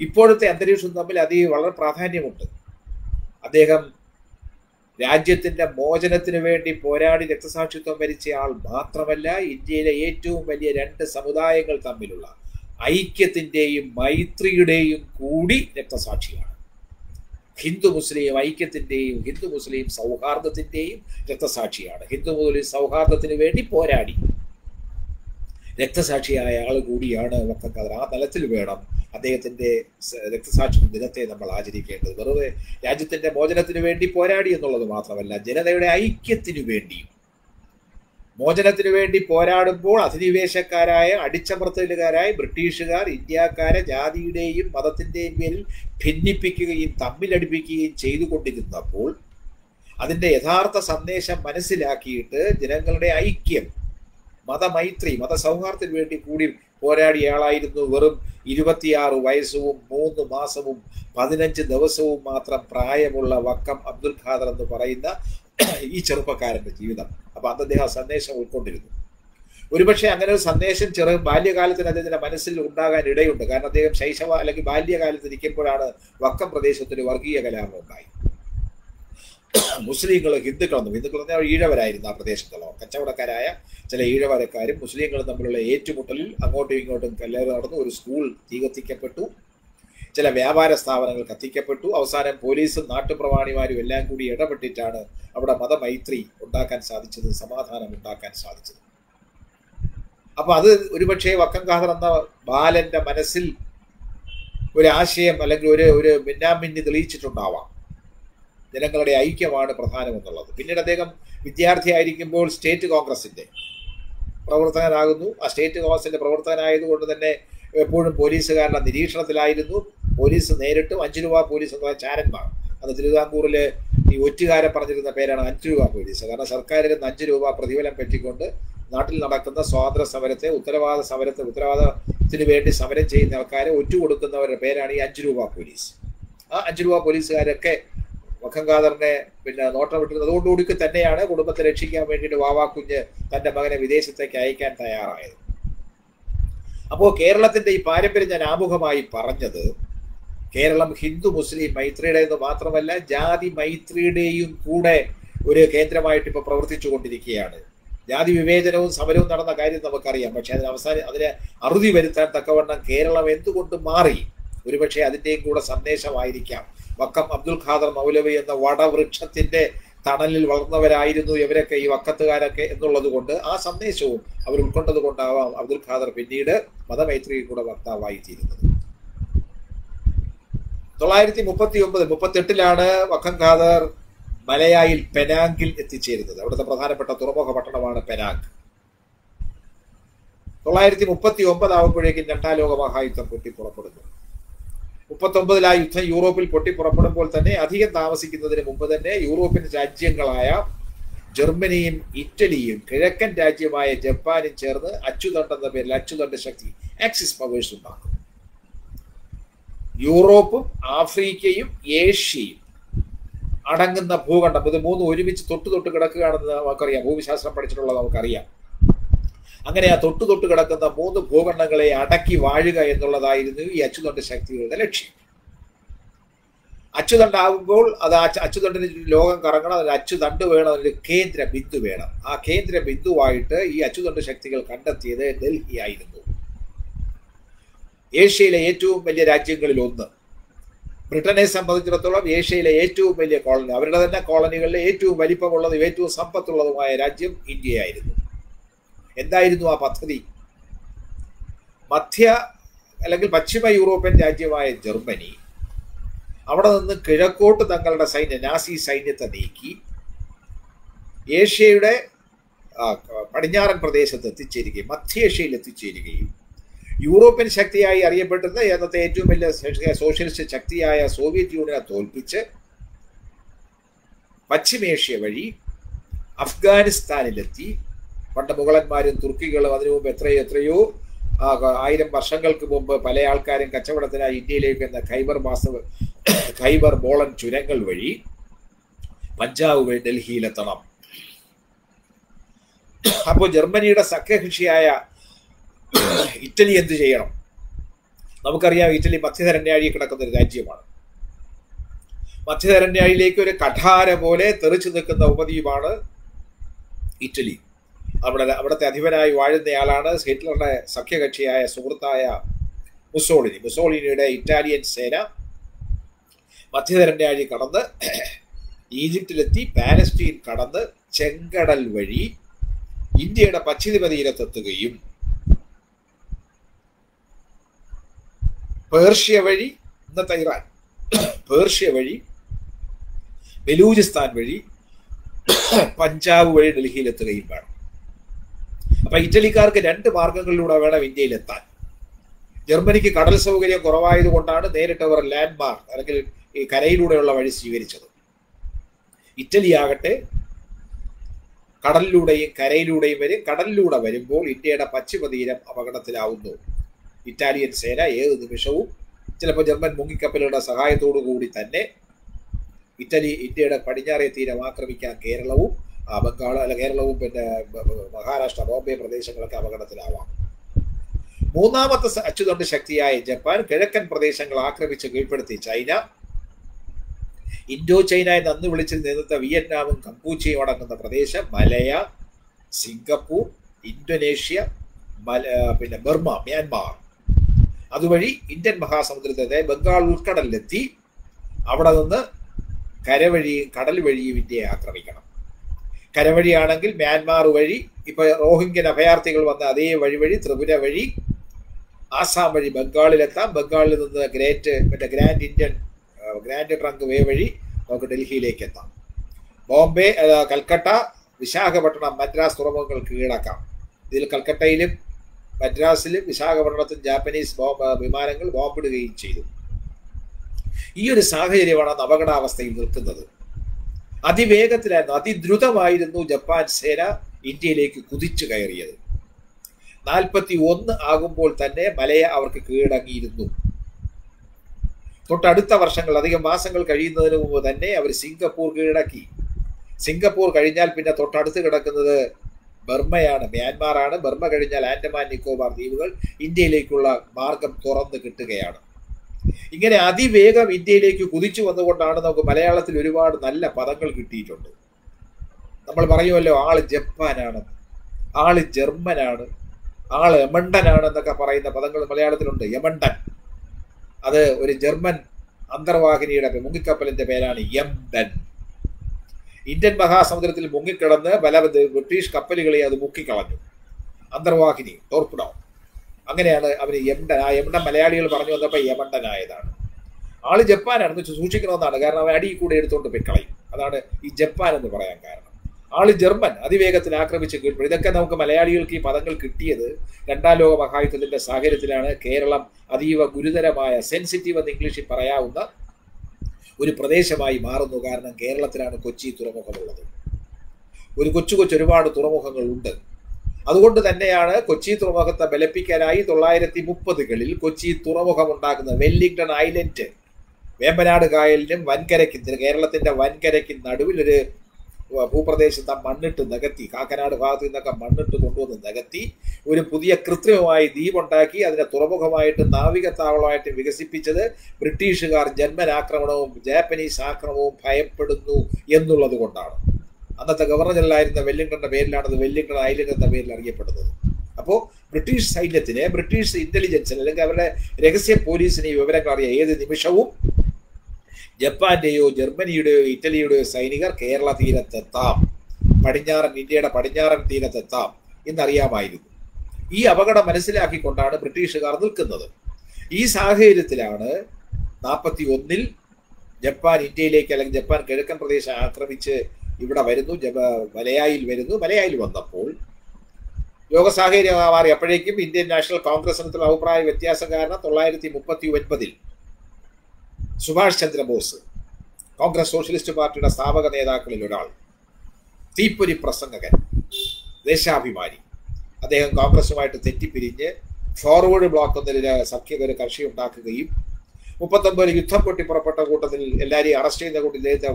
ഇപ്പോഴത്തെ അന്തരീക്ഷവും തമ്മിൽ അതി വളരെ പ്രാധാന്യമുണ്ട്. അദ്ദേഹം രാജ്യത്തിന്റെ മോചനത്തിനു വേണ്ടി പോരാടി രക്തസാക്ഷിത്വം വരിച്ച ആൾ മാത്രമല്ല ഇന്ത്യയിലെ ഏറ്റവും വലിയ രണ്ട് സമുദായങ്ങൾ തമ്മിലുള്ള ഐക്യത്തിന്റെയും മൈത്രിയുടെയും കൂടി രക്തസാക്ഷിയാണ്. ഹിന്ദു മുസ്ലിം ഐക്യത്തിന്റെയും ഹിന്ദു മുസ്ലിം സൗഹാർദ്ദത്തിന്റെയും രക്തസാക്ഷിയാണ്. ഹിന്ദു മുസ്ലിം സൗഹാർദ്ദത്തിന് വേണ്ടി പോരാടി. രക്തസാക്ഷിയായ ആൾ കൂടിയാണ് വക്കക്കാദർ ആ തലത്തിൽ വേണം അദ്ദേഹത്തിന്റെ രക്തസാക്ഷി ദിനത്തെ നമ്മൾ ആചരിക്കേണ്ടത്. വെറുതെ രാജ്യത്തിന്റെ മോചനത്തിന് വേണ്ടി പോരാടി എന്നുള്ളത് മാത്രമല്ല ജനതയുടെ ഐക്യത്തിനു വേണ്ടിയും മോചനത്തിനു വേണ്ടി പോരാടുമ്പോൾ അധിനിവേശക്കാരായ അടിച്ചമർത്തലുകാരായ ബ്രിട്ടീഷുകാർ ഇന്ത്യക്കാരെ ജാതിയുടെയും മതത്തിന്റെയും പേരിൽ ഭിന്നിപ്പിക്കുകയും തമ്മിലടിപ്പിക്കുകയും ചെയ്തുകൊണ്ടിരുന്നപ്പോൾ അതിന്റെ യഥാർത്ഥ സന്ദേശം മനസ്സിലാക്കിയിട്ട് ജനങ്ങളുടെ ഐക്യം മതമൈത്രി മതസൗഹാർദ്ദത്തിന് വേണ്ടി കൂടി പോരാടിയയാളായിരുന്നു വെറും ഇരുപത്തിയാറ് വയസ്സും മൂന്ന് മാസവും പതിനഞ്ച് ദിവസവും മാത്രം പ്രായമുള്ള വക്കം അബ്ദുൽ ഖാദർ എന്ന് പറയുന്ന ഈ ചെറുപ്പക്കാരന്റെ ജീവിതം. അപ്പോൾ അന്ന് അദ്ദേഹം സന്ദേശം ഉൾക്കൊണ്ടിരുന്നു. ഒരുപക്ഷെ അങ്ങനെ ഒരു സന്ദേശം ചെറു ബാല്യകാലത്തിന് അദ്ദേഹത്തിന്റെ മനസ്സിൽ ഉണ്ടാകാൻ ഇടയുണ്ട്. കാരണം അദ്ദേഹം ശൈശവ അല്ലെങ്കിൽ ബാല്യകാലത്ത് ഇരിക്കുമ്പോഴാണ് വക്കം പ്രദേശത്തിന് വർഗീയ കലാപം ഉണ്ടായി. മുസ്ലിങ്ങൾ ഹിന്ദുക്കളൊന്നും ഹിന്ദുക്കൾ പറഞ്ഞാൽ ഈഴവരായിരുന്നു ആ പ്രദേശത്തുള്ള കച്ചവടക്കാരായ ചില ഈഴവരക്കാരും മുസ്ലിങ്ങളും തമ്മിലുള്ള ഏറ്റുമുട്ടലിൽ അങ്ങോട്ടും ഇങ്ങോട്ടും കല്ലേറ് നടന്നു. ഒരു സ്കൂൾ തീ കത്തിക്കപ്പെട്ടു ചില വ്യാപാര സ്ഥാപനങ്ങൾ കത്തിക്കപ്പെട്ടു. അവസാനം പോലീസും നാട്ടുപ്രവാണിമാരും എല്ലാം കൂടി ഇടപെട്ടിട്ടാണ് അവിടെ മതമൈത്രി ഉണ്ടാക്കാൻ സാധിച്ചത് സമാധാനം ഉണ്ടാക്കാൻ സാധിച്ചത്. അപ്പൊ അത് ഒരുപക്ഷെ വക്കം ഖാദർ എന്ന ബാലന്റെ മനസ്സിൽ ഒരു ആശയം അല്ലെങ്കിൽ ഒരു ഒരു മിന്നാമിന്നി തെളിയിച്ചിട്ടുണ്ടാവാം. ജനങ്ങളുടെ ഐക്യമാണ് പ്രധാനമെന്നുള്ളത്. പിന്നീട് അദ്ദേഹം വിദ്യാർത്ഥിയായിരിക്കുമ്പോൾ സ്റ്റേറ്റ് കോൺഗ്രസിന്റെ പ്രവർത്തകനാകുന്നു. ആ സ്റ്റേറ്റ് കോൺഗ്രസിന്റെ പ്രവർത്തകനായതുകൊണ്ട് തന്നെ എപ്പോഴും പോലീസുകാരുടെ നിരീക്ഷണത്തിലായിരുന്നു. പോലീസ് നേരിട്ടും അഞ്ചു രൂപ പോലീസ് എന്ന് പറഞ്ഞ ചാരന്മാർ. അന്ന് തിരുവിതാംകൂറിലെ ഈ ഒറ്റുകാരെ പറഞ്ഞിരുന്ന പേരാണ് അഞ്ചു രൂപ പോലീസ്. കാരണം സർക്കാരിൽ നിന്ന് അഞ്ചു രൂപ പ്രതിഫലം പറ്റിക്കൊണ്ട് നാട്ടിൽ നടക്കുന്ന സ്വാതന്ത്ര്യ സമരത്തെ ഉത്തരവാദ സമരത്തെ ഉത്തരവാദത്തിന് വേണ്ടി സമരം ചെയ്യുന്ന ആൾക്കാരെ ഒറ്റ കൊടുക്കുന്നവരുടെ പേരാണ് ഈ അഞ്ചു രൂപ പോലീസ്. ആ അഞ്ചു രൂപ പോലീസുകാരൊക്കെ ഖാദറിനെ പിന്നെ നോട്ടം വിട്ടിരുന്നത് അതുകൊണ്ടുകൂടി തന്നെയാണ് കുടുംബത്തെ രക്ഷിക്കാൻ വേണ്ടിയിട്ട് വാവാക്കുഞ്ഞ് തന്റെ മകനെ വിദേശത്തേക്ക് അയക്കാൻ തയ്യാറായത്. അപ്പോൾ കേരളത്തിന്റെ ഈ പാരമ്പര്യം ഞാൻ ആമുഖമായി പറഞ്ഞത് കേരളം ഹിന്ദു മുസ്ലിം മൈത്രിയുടെ എന്ന് മാത്രമല്ല ജാതി മൈത്രിയുടെയും കൂടെ ഒരു കേന്ദ്രമായിട്ട് ഇപ്പൊ പ്രവർത്തിച്ചു കൊണ്ടിരിക്കുകയാണ്. ജാതി വിവേചനവും സമരവും നടന്ന കാര്യം നമുക്കറിയാം. പക്ഷെ അതിന് അവസാനം അതിനെ അറുതി വരുത്താൻ തക്കവണ്ണം കേരളം എന്തുകൊണ്ട് മാറി? ഒരുപക്ഷെ അതിന്റെയും കൂടെ സന്ദേശമായിരിക്കാം. വക്കം അബ്ദുൽ ഖാദർ മൗലവി എന്ന വടവൃക്ഷത്തിന്റെ തണലിൽ വളർന്നവരായിരുന്നു ഇവരൊക്കെ ഈ വക്കത്തുകാരൊക്കെ എന്നുള്ളത് കൊണ്ട് ആ സന്ദേശവും അവർ ഉൾക്കൊണ്ടത് കൊണ്ടാവാം അബ്ദുൽ ഖാദർ പിന്നീട് മതമൈത്രിയിൽ കൂടെ വക്താവായി തീരുന്നത്. തൊള്ളായിരത്തി മുപ്പത്തി ഒമ്പത് മുപ്പത്തെട്ടിലാണ് വക്കം ഖാദർ മലയായിൽ പെനാങ്കിൽ എത്തിച്ചേരുന്നത്. അവിടുത്തെ പ്രധാനപ്പെട്ട തുറമുഖ പട്ടണമാണ് പെനാങ് തൊള്ളായിരത്തി മുപ്പത്തി ഒമ്പതാവുമ്പോഴേക്കും രണ്ടാം ലോക മഹായുദ്ധം പൊട്ടിപ്പുറപ്പെടുന്നു മുപ്പത്തൊമ്പതിൽ ആ യുദ്ധം യൂറോപ്പിൽ പൊട്ടിപ്പുറപ്പെടുമ്പോൾ തന്നെ അധികം താമസിക്കുന്നതിന് മുമ്പ് തന്നെ യൂറോപ്യൻ രാജ്യങ്ങളായ ജർമ്മനിയും ഇറ്റലിയും കിഴക്കൻ രാജ്യമായ ജപ്പാനും ചേർന്ന് അച്ചുതണ്ട് എന്ന പേരിൽ അച്ചുതണ്ട് ശക്തി ആക്സിസ് പവേഴ്സ് ഉണ്ടാക്കും. യൂറോപ്പും ആഫ്രിക്കയും ഏഷ്യയും അടങ്ങുന്ന ഭൂഖണ്ഡം. ഇത് മൂന്നും ഒരുമിച്ച് തൊട്ട് തൊട്ട് കിടക്കുകയാണെന്ന് നമുക്കറിയാം. ഭൂമിശാസ്ത്രം പഠിച്ചിട്ടുള്ളത് നമുക്കറിയാം. അങ്ങനെ ആ തൊട്ടു തൊട്ട് കിടക്കുന്ന മൂന്ന് ഭൂഖണ്ഡങ്ങളെ അടക്കി വാഴുക എന്നുള്ളതായിരുന്നു ഈ അച്ചുതണ്ട് ശക്തികളുടെ ലക്ഷ്യം. അച്ചുതണ്ടാകുമ്പോൾ അത് അച്ചുതണ്ടിന് ലോകം കറങ്ങണം അതിന് അച്ചുതണ്ട് വേണം അതിന് കേന്ദ്ര ബിന്ദു വേണം. ആ കേന്ദ്ര ബിന്ദുവായിട്ട് ഈ അച്ചുതണ്ട് ശക്തികൾ കണ്ടെത്തിയത് ഡൽഹി ആയിരുന്നു. ഏഷ്യയിലെ ഏറ്റവും വലിയ രാജ്യങ്ങളിൽ ഒന്ന്. ബ്രിട്ടനെ സംബന്ധിച്ചിടത്തോളം ഏഷ്യയിലെ ഏറ്റവും വലിയ കോളനി അവരുടെ തന്നെ കോളനികളിലെ ഏറ്റവും വലിപ്പമുള്ളതും ഏറ്റവും സമ്പത്തുള്ളതുമായ രാജ്യം ഇന്ത്യയായിരുന്നു. എന്തായിരുന്നു ആ പദ്ധതി? മധ്യ അല്ലെങ്കിൽ പശ്ചിമ യൂറോപ്യൻ രാജ്യമായ ജർമ്മനി അവിടെ നിന്ന് കിഴക്കോട്ട് തങ്ങളുടെ സൈന്യം നാസി സൈന്യത്തെ നീക്കി ഏഷ്യയുടെ പടിഞ്ഞാറൻ പ്രദേശത്ത് എത്തിച്ചേരുകയും മധ്യേഷ്യയിൽ എത്തിച്ചേരുകയും യൂറോപ്യൻ ശക്തിയായി അറിയപ്പെട്ടിരുന്ന അന്നത്തെ ഏറ്റവും വലിയ സോഷ്യലിസ്റ്റ് ശക്തിയായ സോവിയറ്റ് യൂണിയനെ തോൽപ്പിച്ച് പശ്ചിമേഷ്യ വഴി അഫ്ഗാനിസ്ഥാനിലെത്തി. പണ്ട് മുഗളന്മാരും തുർക്കികളും അതിനു മുമ്പ് എത്രയോ എത്രയോ ആയിരം വർഷങ്ങൾക്ക് മുമ്പ് പല ആൾക്കാരും കച്ചവടത്തിനായി ഇന്ത്യയിലേക്ക് എന്ന ഖൈബർ മാസ ഖൈബർ ബോളൻ ചുരങ്ങൾ വഴി പഞ്ചാബ് വഴി ഡൽഹിയിലെത്തണം. അപ്പോൾ ജർമ്മനിയുടെ സഖ്യകൃഷിയായ ഇറ്റലി എന്ത് ചെയ്യണം? നമുക്കറിയാം ഇറ്റലി മധ്യധരണ്യാഴി കിടക്കുന്ന ഒരു രാജ്യമാണ്. മധ്യധരണ്യാഴിയിലേക്ക് ഒരു കഠാര പോലെ തെറിച്ചു നിൽക്കുന്ന ഉപദ്വീപാണ് ഇറ്റലി. അവിടെ അവിടുത്തെ അധിപനായി വാഴുന്നയാളാണ് ഹിറ്റ്ലറുടെ സഖ്യകക്ഷിയായ സുഹൃത്തായ മുസോളിനി. മുസോളിനിയുടെ ഇറ്റാലിയൻ സേന മധ്യധരണ്യാഴി കടന്ന് ഈജിപ്തിലെത്തി പാലസ്റ്റീൻ കടന്ന് ചെങ്കടൽ വഴി ഇന്ത്യയുടെ പശ്ചിമതീരത്തെത്തുകയും പേർഷ്യ വഴി ഇന്നത്തെ ഇറാൻ പേർഷ്യ വഴി ബലൂചിസ്ഥാൻ വഴി പഞ്ചാബ് വഴി ഡൽഹിയിലെത്തുകയും വേണം. അപ്പൊ ഇറ്റലിക്കാർക്ക് രണ്ട് മാർഗങ്ങളിലൂടെ വേണം ഇന്ത്യയിലെത്താൻ. ജർമ്മനിക്ക് കടൽ സൗകര്യം കുറവായതുകൊണ്ടാണ് നേരിട്ട് അവർ ലാൻഡ് മാർക്ക് അല്ലെങ്കിൽ ഈ കരയിലൂടെയുള്ള വഴി സ്വീകരിച്ചത്. ഇറ്റലി ആകട്ടെ കടലിലൂടെയും കരയിലൂടെയും വരും. കടലിലൂടെ വരുമ്പോൾ ഇന്ത്യയുടെ പശ്ചിമ തീരം അപകടത്തിലാവുന്നു. ഇറ്റാലിയൻ സേന ഏത് നിമിഷവും ചിലപ്പോൾ ജർമ്മൻ മുങ്ങിക്കപ്പലുകളുടെ സഹായത്തോടു കൂടി തന്നെ ഇറ്റലി ഇന്ത്യയുടെ പടിഞ്ഞാറേ തീരം ആക്രമിക്കാൻ കേരളവും ബംഗാൾ അല്ല കേരളവും പിന്നെ മഹാരാഷ്ട്ര ബോംബെ പ്രദേശങ്ങളൊക്കെ അപകടത്തിലാവാം. മൂന്നാമത്തെ അച്ചുതണ്ട് ശക്തിയായ ജപ്പാൻ കിഴക്കൻ പ്രദേശങ്ങൾ ആക്രമിച്ച് കീഴ്പ്പെടുത്തി ചൈന. ഇൻഡോ ചൈന എന്ന് അന്ന് വിളിച്ചു നിന്നത്തെ വിയറ്റ്നാമും കമ്പൂച്ചയും അടങ്ങുന്ന പ്രദേശം മലയ സിംഗപ്പൂർ ഇന്തോനേഷ്യ മല പിന്നെ ബർമ മ്യാൻമാർ. അതുവഴി ഇന്ത്യൻ മഹാസമുദ്രത്തെ ബംഗാൾ ഉൾക്കടലിലെത്തി. അവിടെ നിന്ന് കരവഴിയും കടൽ വഴിയും ഇന്ത്യയെ ആക്രമിക്കണം. കരവഴിയാണെങ്കിൽ മ്യാൻമാർ വഴി ഇപ്പൊ റോഹിംഗ്യൻ അഭയാർത്ഥികൾ വന്ന അതേ വഴി വഴി ത്രിപുര വഴി ആസാം വഴി ബംഗാളിലെത്താം. ബംഗാളിൽ നിന്ന് ഗ്രേറ്റ് മറ്റേ grand Indian Grand Trunk way വഴി നമുക്ക് ഡൽഹിയിലേക്ക് എത്താം ബോംബെ കൽക്കട്ട വിശാഖപട്ടണം മദ്രാസ് തുറമുഖങ്ങൾ കീഴടക്കാം. ഇതിൽ കൽക്കട്ടയിലും മദ്രാസിലും വിശാഖപട്ടണത്തും ജാപ്പനീസ് ബോംബ് വിമാനങ്ങൾ ബോംബിടുകയും ചെയ്തു. ഈ ഒരു സാഹചര്യമാണ് അപകടാവസ്ഥയിൽ നിൽക്കുന്നത്. അതിവേഗത്തിലായിരുന്നു അതിദ്രുതമായിരുന്നു ജപ്പാൻ സേന ഇന്ത്യയിലേക്ക് കുതിച്ചു കയറിയത്. നാൽപ്പത്തി ഒന്ന് ആകുമ്പോൾ തന്നെ മലയ അവർക്ക് കീഴടങ്ങിയിരുന്നു. തൊട്ടടുത്ത വർഷങ്ങൾ അധികം മാസങ്ങൾ കഴിയുന്നതിന് മുമ്പ് തന്നെ അവർ സിംഗപ്പൂർ കീഴടക്കി. സിംഗപ്പൂർ കഴിഞ്ഞാൽ പിന്നെ തൊട്ടടുത്ത് കിടക്കുന്നത് ബർമ്മയാണ് മ്യാൻമാറാണ്. ബർമ്മ കഴിഞ്ഞാൽ ആൻഡമാൻ നിക്കോബാർ ദ്വീപുകൾ ഇന്ത്യയിലേക്കുള്ള മാർഗം തുറന്നു കിട്ടുകയാണ്. ഇങ്ങനെ അതിവേഗം ഇന്ത്യയിലേക്ക് കുതിച്ചു വന്നുകൊണ്ടാണ് നമുക്ക് മലയാളത്തിൽ ഒരുപാട് നല്ല പദങ്ങൾ കിട്ടിയിട്ടുണ്ട്. നമ്മൾ പറയുമല്ലോ ആൾ ജപ്പാനാണ് ആൾ ജർമ്മനാണ് ആൾ യമണ്ടനാണ് എന്നൊക്കെ പറയുന്ന പദങ്ങൾ മലയാളത്തിലുണ്ട്. യമണ്ടൻ. അത് ഒരു ജർമ്മൻ അന്തർവാഹിനിയുടെ മുങ്ങിക്കപ്പലിന്റെ പേരാണ് യംഡൻ ഇന്ത്യൻ മഹാസമുദ്രത്തിൽ മുങ്ങിക്കിടന്ന് പല ബ്രിട്ടീഷ് കപ്പലുകളെ അത് മുക്കിക്കളഞ്ഞു. അന്തർവാഹിനി ടോർപ്പിഡോ. അങ്ങനെയാണ് അവന് യമണ്ടൻ ആ യമണ്ടൻ മലയാളികൾ പറഞ്ഞു വന്നപ്പോൾ യമണ്ടനായതാണ്. ആൾ ജപ്പാനാണ് സൂക്ഷിക്കണമെന്നാണ്. കാരണം അവൻ അടിയിൽ കൂടെ എടുത്തുകൊണ്ട് പോയി കളയും. അതാണ് ഈ ജപ്പാൻ എന്ന് പറയാൻ കാരണം. ആൾ ജർമ്മൻ അതിവേഗത്തിൽ ആക്രമിച്ച് കീഴ്പ്പെടും. ഇതൊക്കെ നമുക്ക് മലയാളികൾക്ക് ഈ പദങ്ങൾ കിട്ടിയത് രണ്ടാം ലോക മഹായുദ്ധത്തിന്റെ സാഹചര്യത്തിലാണ് കേരളം അതീവ ഗുരുതരമായ സെൻസിറ്റീവ് എന്ന് ഇംഗ്ലീഷിൽ പറയാവുന്ന ഒരു പ്രദേശമായി മാറുന്നു. കാരണം കേരളത്തിലാണ് കൊച്ചി തുറമുഖമുള്ളത്. ഒരു കൊച്ചു കൊച്ചു ഒരുപാട് തുറമുഖങ്ങൾ ഉണ്ട് അതുകൊണ്ട് തന്നെയാണ് കൊച്ചി തുറമുഖത്തെ ബലപ്പിക്കാനായി തൊള്ളായിരത്തി മുപ്പതുകളിൽ കൊച്ചി തുറമുഖം ഉണ്ടാക്കുന്നത് വെല്ലിംഗ്ടൺ ഐലൻഡ് വേമ്പനാട് കായലിനും വൻകരയ്ക്ക് കേരളത്തിന്റെ വൻകരയ്ക്ക് നടുവിൽ ഒരു ഭൂപ്രദേശത്ത് മണ്ണിട്ട് നികത്തി കാക്കനാട് ഭാഗത്ത് നിന്നൊക്കെ മണ്ണിട്ട് കൊണ്ടുവന്ന് നികത്തി ഒരു പുതിയ കൃത്രിമമായി ദ്വീപുണ്ടാക്കി അതിനെ തുറമുഖമായിട്ട് നാവിക താവളമായിട്ട് വികസിപ്പിച്ചത് ബ്രിട്ടീഷുകാർ ജന്മനാക്രമണവും ജാപ്പനീസ് ആക്രമണവും ഭയപ്പെടുന്നു എന്നുള്ളത് കൊണ്ടാണ്. അന്നത്തെ ഗവർണർ ജനറലായിരുന്ന വെല്ലിംഗ്ടന്റെ പേരിലാണ് അത് വെല്ലിംഗ്ടൺ ഐലൻഡ് എന്ന പേരിൽ അറിയപ്പെടുന്നത് അപ്പോൾ ബ്രിട്ടീഷ് സൈന്യത്തിന് ബ്രിട്ടീഷ് ഇന്റലിജൻസിന് അല്ലെങ്കിൽ അവരുടെ രഹസ്യ പോലീസിന് ഈ വിവരങ്ങൾ അറിയാം. ഏത് നിമിഷവും ജപ്പാന്റെയോ ജർമ്മനിയുടെയോ ഇറ്റലിയുടെയോ സൈനികർ കേരള തീരത്തെത്താം. പടിഞ്ഞാറൻ ഇന്ത്യയുടെ പടിഞ്ഞാറൻ തീരത്തെത്താം എന്നറിയാമായിരുന്നു. ഈ അപകടം മനസ്സിലാക്കിക്കൊണ്ടാണ് ബ്രിട്ടീഷുകാർ നിൽക്കുന്നത്. ഈ സാഹചര്യത്തിലാണ് നാൽപ്പത്തി ഒന്നിൽ ജപ്പാൻ ഇന്ത്യയിലേക്ക് അല്ലെങ്കിൽ ജപ്പാൻ കിഴക്കൻ പ്രദേശം ആക്രമിച്ച് ഇവിടെ വരുന്നു മലയായിൽ വരുന്നു മലയായിൽ വന്നപ്പോൾ ലോക സാഹചര്യം മാറി. അപ്പോഴേക്കും ഇന്ത്യൻ നാഷണൽ കോൺഗ്രസ് എന്നുള്ള അഭിപ്രായ വ്യത്യാസം കാരണം തൊള്ളായിരത്തി മുപ്പത്തി ഒൻപതിൽ സുഭാഷ് ചന്ദ്രബോസ് കോൺഗ്രസ് സോഷ്യലിസ്റ്റ് പാർട്ടിയുടെ സ്ഥാപക നേതാക്കളിൽ ഒരാൾ തീപ്പൊരി പ്രസംഗകൻ ദേശാഭിമാനി. അദ്ദേഹം കോൺഗ്രസുമായിട്ട് തെറ്റിപ്പിരിഞ്ഞ് ഫോർവേഡ് ബ്ലോക്ക് എന്നൊരു സഖ്യ ഒരു കക്ഷി ഉണ്ടാക്കുകയും മുപ്പത്തൊമ്പതിൽ യുദ്ധം പൊട്ടി പുറപ്പെട്ട കൂട്ടത്തിൽ എല്ലാവരെയും അറസ്റ്റ് ചെയ്ത കൂട്ടത്തിൽ ഇദ്ദേഹത്തെ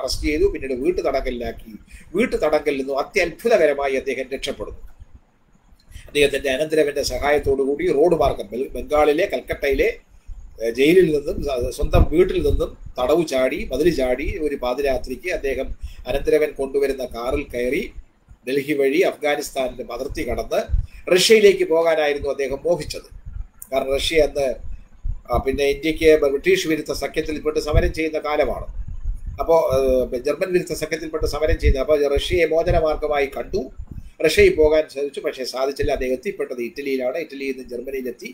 അറസ്റ്റ് ചെയ്തു പിന്നീട് വീട്ടു തടങ്കലിലാക്കി. വീട്ടു തടങ്കലിൽ നിന്നും അത്യത്ഭുതകരമായി അദ്ദേഹം രക്ഷപ്പെടുന്നു. അദ്ദേഹത്തിന്റെ അനന്തരവന്റെ സഹായത്തോടുകൂടി റോഡ് മാർഗം ബംഗാളിലെ കൽക്കട്ടയിലെ ജയിലിൽ നിന്നും സ്വന്തം വീട്ടിൽ നിന്നും തടവു ചാടി മതിൽ ചാടി ഒരു പാതിരാത്രിക്ക് അദ്ദേഹം അനന്തരവൻ കൊണ്ടുവരുന്ന കാറിൽ കയറി ഡൽഹി വഴി അഫ്ഗാനിസ്ഥാനിന്റെ അതിർത്തി കടന്ന് റഷ്യയിലേക്ക് പോകാനായിരുന്നു അദ്ദേഹം മോഹിച്ചത്. കാരണം റഷ്യ അന്ന് പിന്നെ ഇന്ത്യയ്ക്ക് ബ്രിട്ടീഷ് വിരുദ്ധ സഖ്യത്തിൽപ്പെട്ട് സമരം ചെയ്യുന്ന കാലമാണ്. അപ്പോൾ ജർമ്മൻ വിരുദ്ധ സഖ്യത്തിൽപ്പെട്ട് സമരം ചെയ്യുന്നത് അപ്പോൾ റഷ്യയെ മോചനമാർഗമായി കണ്ടു. റഷ്യയിൽ പോകാൻ ശ്രമിച്ചു പക്ഷേ സാധിച്ചില്ല. അദ്ദേഹം എത്തിപ്പെട്ടത് ഇറ്റലിയിലാണ്. ഇറ്റലിയിൽ നിന്ന് ജർമ്മനിയിലെത്തി.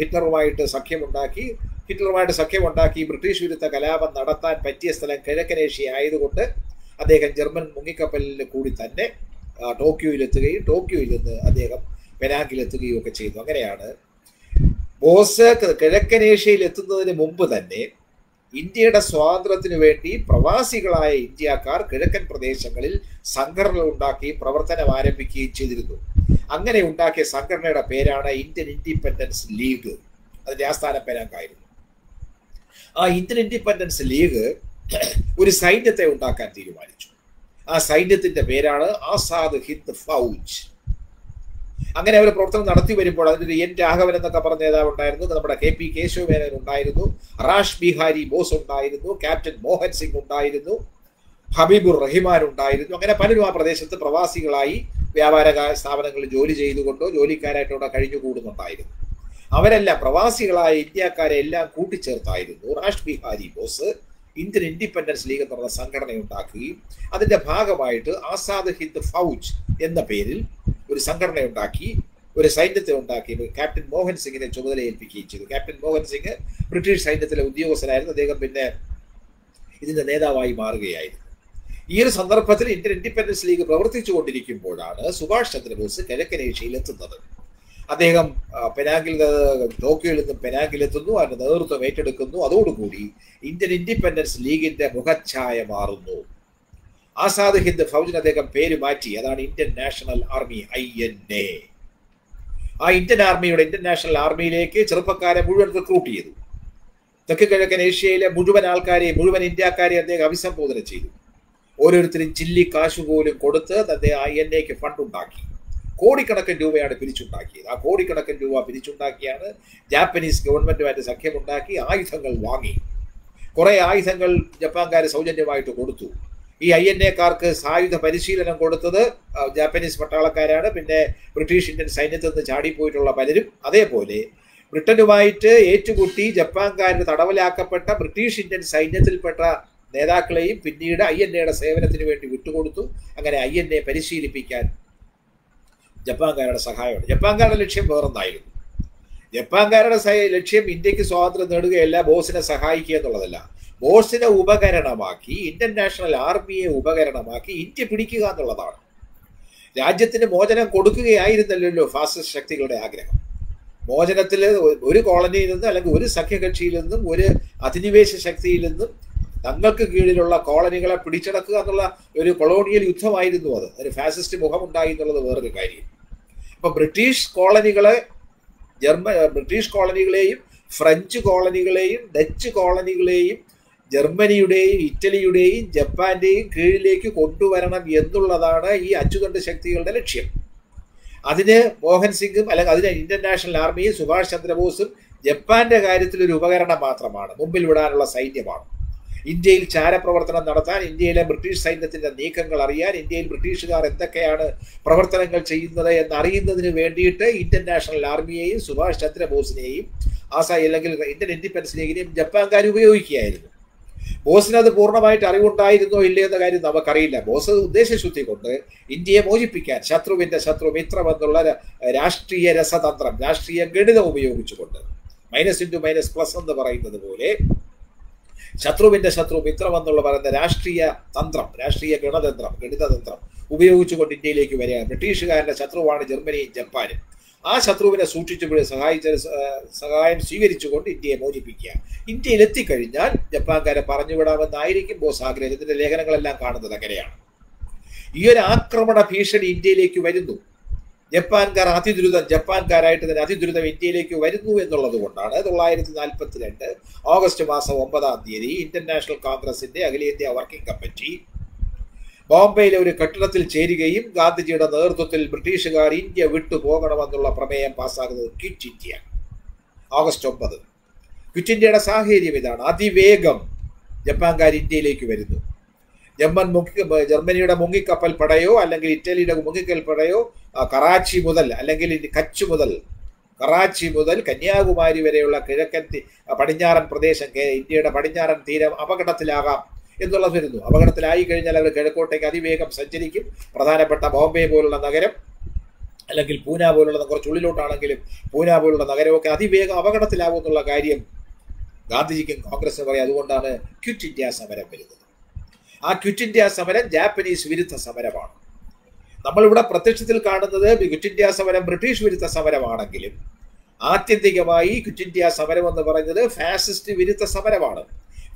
ഹിറ്റ്ലറുമായിട്ട് സഖ്യമുണ്ടാക്കി. ഹിറ്റ്ലറുമായിട്ട് സഖ്യമുണ്ടാക്കി ബ്രിട്ടീഷ് വിരുദ്ധ കലാപം നടത്താൻ പറ്റിയ സ്ഥലം കിഴക്കനേഷ്യ ആയതുകൊണ്ട് അദ്ദേഹം ജർമ്മൻ മുങ്ങിക്കപ്പലിൽ കൂടി തന്നെ ടോക്കിയോയിലെത്തുകയും ടോക്കിയോയിൽ നിന്ന് അദ്ദേഹം പെനാങ്കിലെത്തുകയും ഒക്കെ ചെയ്തു. അങ്ങനെയാണ് ബോസ് കിഴക്കൻ ഏഷ്യയിൽ എത്തുന്നതിന് മുമ്പ് തന്നെ ഇന്ത്യയുടെ സ്വാതന്ത്ര്യത്തിനു വേണ്ടി പ്രവാസികളായ ഇന്ത്യക്കാർ കിഴക്കൻ പ്രദേശങ്ങളിൽ സംഘടന ഉണ്ടാക്കി പ്രവർത്തനം ആരംഭിക്കുകയും ചെയ്തിരുന്നു. അങ്ങനെ ഉണ്ടാക്കിയ സംഘടനയുടെ പേരാണ് ഇന്ത്യൻ ഇൻഡിപെൻഡൻസ് ലീഗ്. അതിന്റെ ആസ്ഥാന പേരാക്കായിരുന്നു. ആ ഇന്ത്യൻ ഇൻഡിപെൻഡൻസ് ലീഗ് ഒരു സൈന്യത്തെ ഉണ്ടാക്കാൻ തീരുമാനിച്ചു. ആ സൈന്യത്തിന്റെ പേരാണ് ആസാദ് ഹിന്ദ് ഫൗജ്. അങ്ങനെ അവർ പ്രവർത്തനം നടത്തി വരുമ്പോൾ അതിന്റെ എൻ രാഘവൻ എന്നൊക്കെ പറഞ്ഞ നേതാവ് ഉണ്ടായിരുന്നു. നമ്മുടെ കെ പി കേശവമേനൻ ഉണ്ടായിരുന്നു. റാഷ് ബിഹാരി ബോസ് ഉണ്ടായിരുന്നു. ക്യാപ്റ്റൻ മോഹൻ സിംഗ് ഉണ്ടായിരുന്നു. ഹബീബുർ റഹിമാൻ ഉണ്ടായിരുന്നു. അങ്ങനെ പലരും ആ പ്രദേശത്ത് പ്രവാസികളായി വ്യാപാര സ്ഥാപനങ്ങളിൽ ജോലി ചെയ്തുകൊണ്ടോ ജോലിക്കാരായിട്ടോ അവിടെ കഴിഞ്ഞുകൂടുന്നുണ്ടായിരുന്നു. അവരെല്ലാം പ്രവാസികളായ ഇന്ത്യക്കാരെ എല്ലാം കൂട്ടിച്ചേർത്തായിരുന്നു. Rash Behari Bose Indian Independence League എന്ന് പറഞ്ഞ സംഘടന ഉണ്ടാക്കുകയും അതിന്റെ ഭാഗമായിട്ട് ആസാദ് ഹിന്ദ് ഫൗജ് എന്ന പേരിൽ ഒരു സംഘടന ഉണ്ടാക്കി ഒരു സൈന്യത്തെ ഉണ്ടാക്കി. ക്യാപ്റ്റൻ മോഹൻ സിംഗിനെ ചുമതല ഏൽപ്പിക്കുകയും ചെയ്തു. ക്യാപ്റ്റൻ മോഹൻ സിംഗ് ബ്രിട്ടീഷ് സൈന്യത്തിലെ ഉദ്യോഗസ്ഥനായിരുന്നു. അദ്ദേഹം പിന്നെ ഇതിന്റെ നേതാവായി മാറുകയായിരുന്നു. ഈ ഒരു സന്ദർഭത്തിൽ ഇന്ത്യൻ ഇൻഡിപെൻഡൻസ് ലീഗ് പ്രവർത്തിച്ചു കൊണ്ടിരിക്കുമ്പോഴാണ് സുഭാഷ് ചന്ദ്രബോസ് കിഴക്കൻ ഏഷ്യയിൽ എത്തുന്നത്. അദ്ദേഹം പെനാങ്കിൽ ടോക്കിയോയിൽ നിന്ന് പെനാങ്കിൽ എത്തുന്നു അതിന്റെ നേതൃത്വം ഏറ്റെടുക്കുന്നു. അതോടുകൂടി ഇന്ത്യൻ ഇൻഡിപെൻഡൻസ് ലീഗിന്റെ മുഖച്ഛായ മാറുന്നു. ആസാദ് ഹിന്ദ് ഫൗജിന് അദ്ദേഹം പേര് മാറ്റി. അതാണ് Indian National Army I N A. ആ ഇന്ത്യൻ ആർമിയുടെ ഇന്ത്യൻ നാഷണൽ ആർമിയിലേക്ക് ചെറുപ്പക്കാരെ മുഴുവൻ റിക്രൂട്ട് ചെയ്തു. തെക്ക് കിഴക്കൻ ഏഷ്യയിലെ മുഴുവൻ ആൾക്കാരെയും മുഴുവൻ ഇന്ത്യക്കാരെയും അദ്ദേഹം അഭിസംബോധന ചെയ്തു. ഓരോരുത്തരും ചില്ലി കാശ് പോലും കൊടുത്ത് അദ്ദേഹം ഐ എൻ എക്ക് ഫണ്ട് ഉണ്ടാക്കി. കോടിക്കണക്കിന് രൂപയാണ് പിരിച്ചുണ്ടാക്കിയത്. ആ കോടിക്കണക്കിന് രൂപ പിരിച്ചുണ്ടാക്കിയാണ് ജാപ്പനീസ് ഗവൺമെന്റുമായിട്ട് സഖ്യമുണ്ടാക്കി ആയുധങ്ങൾ വാങ്ങി. കുറേ ആയുധങ്ങൾ ജപ്പാൻകാർ സൗജന്യമായിട്ട് കൊടുത്തു. ഈ ഐ എൻ എക്കാർക്ക് സായുധ പരിശീലനം കൊടുത്തത് ജാപ്പനീസ് പട്ടാളക്കാരാണ്. പിന്നെ ബ്രിട്ടീഷ് ഇന്ത്യൻ സൈന്യത്തിൽ നിന്ന് ചാടിപ്പോയിട്ടുള്ള പലരും അതേപോലെ ബ്രിട്ടനുമായിട്ട് ഏറ്റുമുട്ടി ജപ്പാൻകാരിൽ തടവിലാക്കപ്പെട്ട ബ്രിട്ടീഷ് ഇന്ത്യൻ സൈന്യത്തിൽപ്പെട്ട നേതാക്കളെയും പിന്നീട് ഐ എൻ എയുടെ സേവനത്തിന് വേണ്ടി വിട്ടുകൊടുത്തു. അങ്ങനെ ഐ എൻ എ പരിശീലിപ്പിക്കാൻ ജപ്പാൻകാരുടെ സഹായമാണ്. ജപ്പാൻകാരുടെ ലക്ഷ്യം വേറൊന്നായിരുന്നു. ജപ്പാൻകാരുടെ ലക്ഷ്യം ഇന്ത്യയ്ക്ക് സ്വാതന്ത്ര്യം നേടുകയല്ല ബോസിനെ സഹായിക്കുക എന്നുള്ളതല്ല. ബോസിനെ ഉപകരണമാക്കി ഇന്ത്യൻ നാഷണൽ ആർമിയെ ഉപകരണമാക്കി ഇന്ത്യ പിടിക്കുക എന്നുള്ളതാണ്. രാജ്യത്തിന് മോചനം കൊടുക്കുകയായിരുന്നല്ലോ ഫാസിസ്റ്റ് ശക്തികളുടെ ആഗ്രഹം. മോചനത്തിൽ ഒരു കോളനിയിൽ നിന്നും അല്ലെങ്കിൽ ഒരു സഖ്യകക്ഷിയിൽ നിന്നും ഒരു അധിനിവേശ ശക്തിയിൽ നിന്നും തങ്ങൾക്ക് കീഴിലുള്ള കോളനികളെ പിടിച്ചടക്കുക എന്നുള്ള ഒരു കൊളോണിയൽ യുദ്ധമായിരുന്നു അത്. ഒരു ഫാസിസ്റ്റ് മുഖമുണ്ടായി എന്നുള്ളത് വേറൊരു കാര്യം. അപ്പൊ ബ്രിട്ടീഷ് കോളനികളെ ജർമ്മ ബ്രിട്ടീഷ് കോളനികളെയും ഫ്രഞ്ച് കോളനികളെയും ഡച്ച് കോളനികളെയും ജർമ്മനിയുടെയും ഇറ്റലിയുടെയും ജപ്പാന്റെയും കീഴിലേക്ക് കൊണ്ടുവരണം എന്നുള്ളതാണ് ഈ അച്ചുതണ്ട് ശക്തികളുടെ ലക്ഷ്യം. അതിന് മോഹൻ സിംഗും അല്ലെങ്കിൽ അതിന് ഇന്ത്യൻ നാഷണൽ ആർമിയും സുഭാഷ് ചന്ദ്രബോസും ജപ്പാന്റെ കാര്യത്തിൽ ഒരു ഉപകരണം മാത്രമാണ്. മുമ്പിൽ വിടാനുള്ള സൈന്യമാണ്. ഇന്ത്യയിൽ ചാരപ്രവർത്തനം നടത്താൻ ഇന്ത്യയിലെ ബ്രിട്ടീഷ് സൈന്യത്തിന്റെ നീക്കങ്ങൾ അറിയാൻ ഇന്ത്യയിൽ ബ്രിട്ടീഷുകാർ എന്തൊക്കെയാണ് പ്രവർത്തനങ്ങൾ ചെയ്യുന്നത് എന്നറിയുന്നതിന് വേണ്ടിയിട്ട് ഇന്ത്യൻ നാഷണൽ ആർമിയെയും സുഭാഷ് ചന്ദ്രബോസിനെയും ആസായി അല്ലെങ്കിൽ ഇന്ത്യൻ ഇൻഡിപെൻഡൻസ് ലീഗിനെയും ജപ്പാൻകാർ ഉപയോഗിക്കുകയായിരുന്നു. ബോസിന് അത് പൂർണമായിട്ട് അറിവുണ്ടായിരുന്നോ ഇല്ലേ എന്ന കാര്യം നമുക്കറിയില്ല. ബോസ് ഉദ്ദേശശുദ്ധി കൊണ്ട് ഇന്ത്യയെ മോചിപ്പിക്കാൻ ശത്രുവിന്റെ ശത്രു മിത്രം എന്നുള്ള രാഷ്ട്രീയ രസതന്ത്രം രാഷ്ട്രീയ ഗണിതം ഉപയോഗിച്ചുകൊണ്ട് മൈനസ് ഇന്റു മൈനസ് പ്ലസ് എന്ന് പറയുന്നത് പോലെ ശത്രുവിന്റെ ശത്രു മിത്രം എന്നുള്ള പറയുന്ന രാഷ്ട്രീയ തന്ത്രം രാഷ്ട്രീയ ഗണതന്ത്രം ഗണിതതന്ത്രം ഉപയോഗിച്ചുകൊണ്ട് ഇന്ത്യയിലേക്ക് വരികയാണ്. ബ്രിട്ടീഷുകാരുടെ ശത്രുവാണ് ജർമ്മനിയും ജപ്പാനും. ആ ശത്രുവിനെ സൂക്ഷിച്ചു സഹായിച്ച സഹായം സ്വീകരിച്ചുകൊണ്ട് ഇന്ത്യയെ മോചിപ്പിക്കുക. ഇന്ത്യയിൽ എത്തിക്കഴിഞ്ഞാൽ ജപ്പാൻകാരെ പറഞ്ഞുവിടാമെന്നായിരിക്കും ബോസ് ആഗ്രഹം. ഇതിന്റെ ലേഖനങ്ങളെല്ലാം കാണുന്നത് അങ്ങനെയാണ്. ഈ ഒരു ആക്രമണ ഭീഷണി ഇന്ത്യയിലേക്ക് വരുന്നു. ജപ്പാൻകാർ അതിദ്രുതം ജപ്പാൻകാരായിട്ട് തന്നെ അതിദ്രുതം ഇന്ത്യയിലേക്ക് വരുന്നു എന്നുള്ളത് കൊണ്ടാണ് തൊള്ളായിരത്തി നാൽപ്പത്തി രണ്ട് ഓഗസ്റ്റ് മാസം ഒമ്പതാം തീയതി ഇന്റർനാഷണൽ കോൺഗ്രസിന്റെ അഖിലേന്ത്യാ വർക്കിംഗ് കമ്മിറ്റി ബോംബെയിലെ ഒരു കെട്ടിടത്തിൽ ചേരുകയും ഗാന്ധിജിയുടെ നേതൃത്വത്തിൽ ബ്രിട്ടീഷുകാർ ഇന്ത്യ വിട്ടുപോകണമെന്നുള്ള പ്രമേയം പാസ്സാകുന്നത് ക്വിറ്റ് ഇന്ത്യ ഓഗസ്റ്റ് ഒമ്പത്. ക്വിറ്റ് ഇന്ത്യയുടെ സാഹചര്യം ഇതാണ്. അതിവേഗം ജപ്പാൻകാർ ഇന്ത്യയിലേക്ക് വരുന്നു. ജർമ്മൻ മുങ്ങി ജർമ്മനിയുടെ മുങ്ങിക്കപ്പൽ പടയോ അല്ലെങ്കിൽ ഇറ്റലിയുടെ മുങ്ങിക്കൽ പടയോ കറാച്ചി മുതൽ അല്ലെങ്കിൽ കച്ച് മുതൽ കറാച്ചി മുതൽ കന്യാകുമാരി വരെയുള്ള കിഴക്കൻ പടിഞ്ഞാറൻ പ്രദേശം ഇന്ത്യയുടെ പടിഞ്ഞാറൻ തീരം അപകടത്തിലാകാം എന്നുള്ളത് വരുന്നു. അപകടത്തിലായി കഴിഞ്ഞാൽ അവർ കിഴക്കോട്ടേക്ക് അതിവേഗം സഞ്ചരിക്കും. പ്രധാനപ്പെട്ട ബോംബെ പോലുള്ള നഗരം അല്ലെങ്കിൽ പൂന പോലുള്ള കുറച്ച് ഉള്ളിലോട്ടാണെങ്കിലും പൂന പോലുള്ള നഗരമൊക്കെ അതിവേഗം അപകടത്തിലാവും എന്നുള്ള കാര്യം ഗാന്ധിജിക്കും കോൺഗ്രസിനും പറയാം. അതുകൊണ്ടാണ് ക്വിറ്റ് ഇന്ത്യ സമരം വരുന്നത്. ആ ക്വിറ്റ് ഇന്ത്യ സമരം ജാപ്പനീസ് വിരുദ്ധ സമരമാണ്. നമ്മളിവിടെ പ്രത്യക്ഷത്തിൽ കാണുന്നത് ക്വിറ്റ് ഇന്ത്യ സമരം ബ്രിട്ടീഷ് വിരുദ്ധ സമരമാണെങ്കിലും ആത്യന്തികമായി ക്വിറ്റ് ഇന്ത്യ സമരം എന്ന് പറയുന്നത് ഫാസിസ്റ്റ് വിരുദ്ധ സമരമാണ്.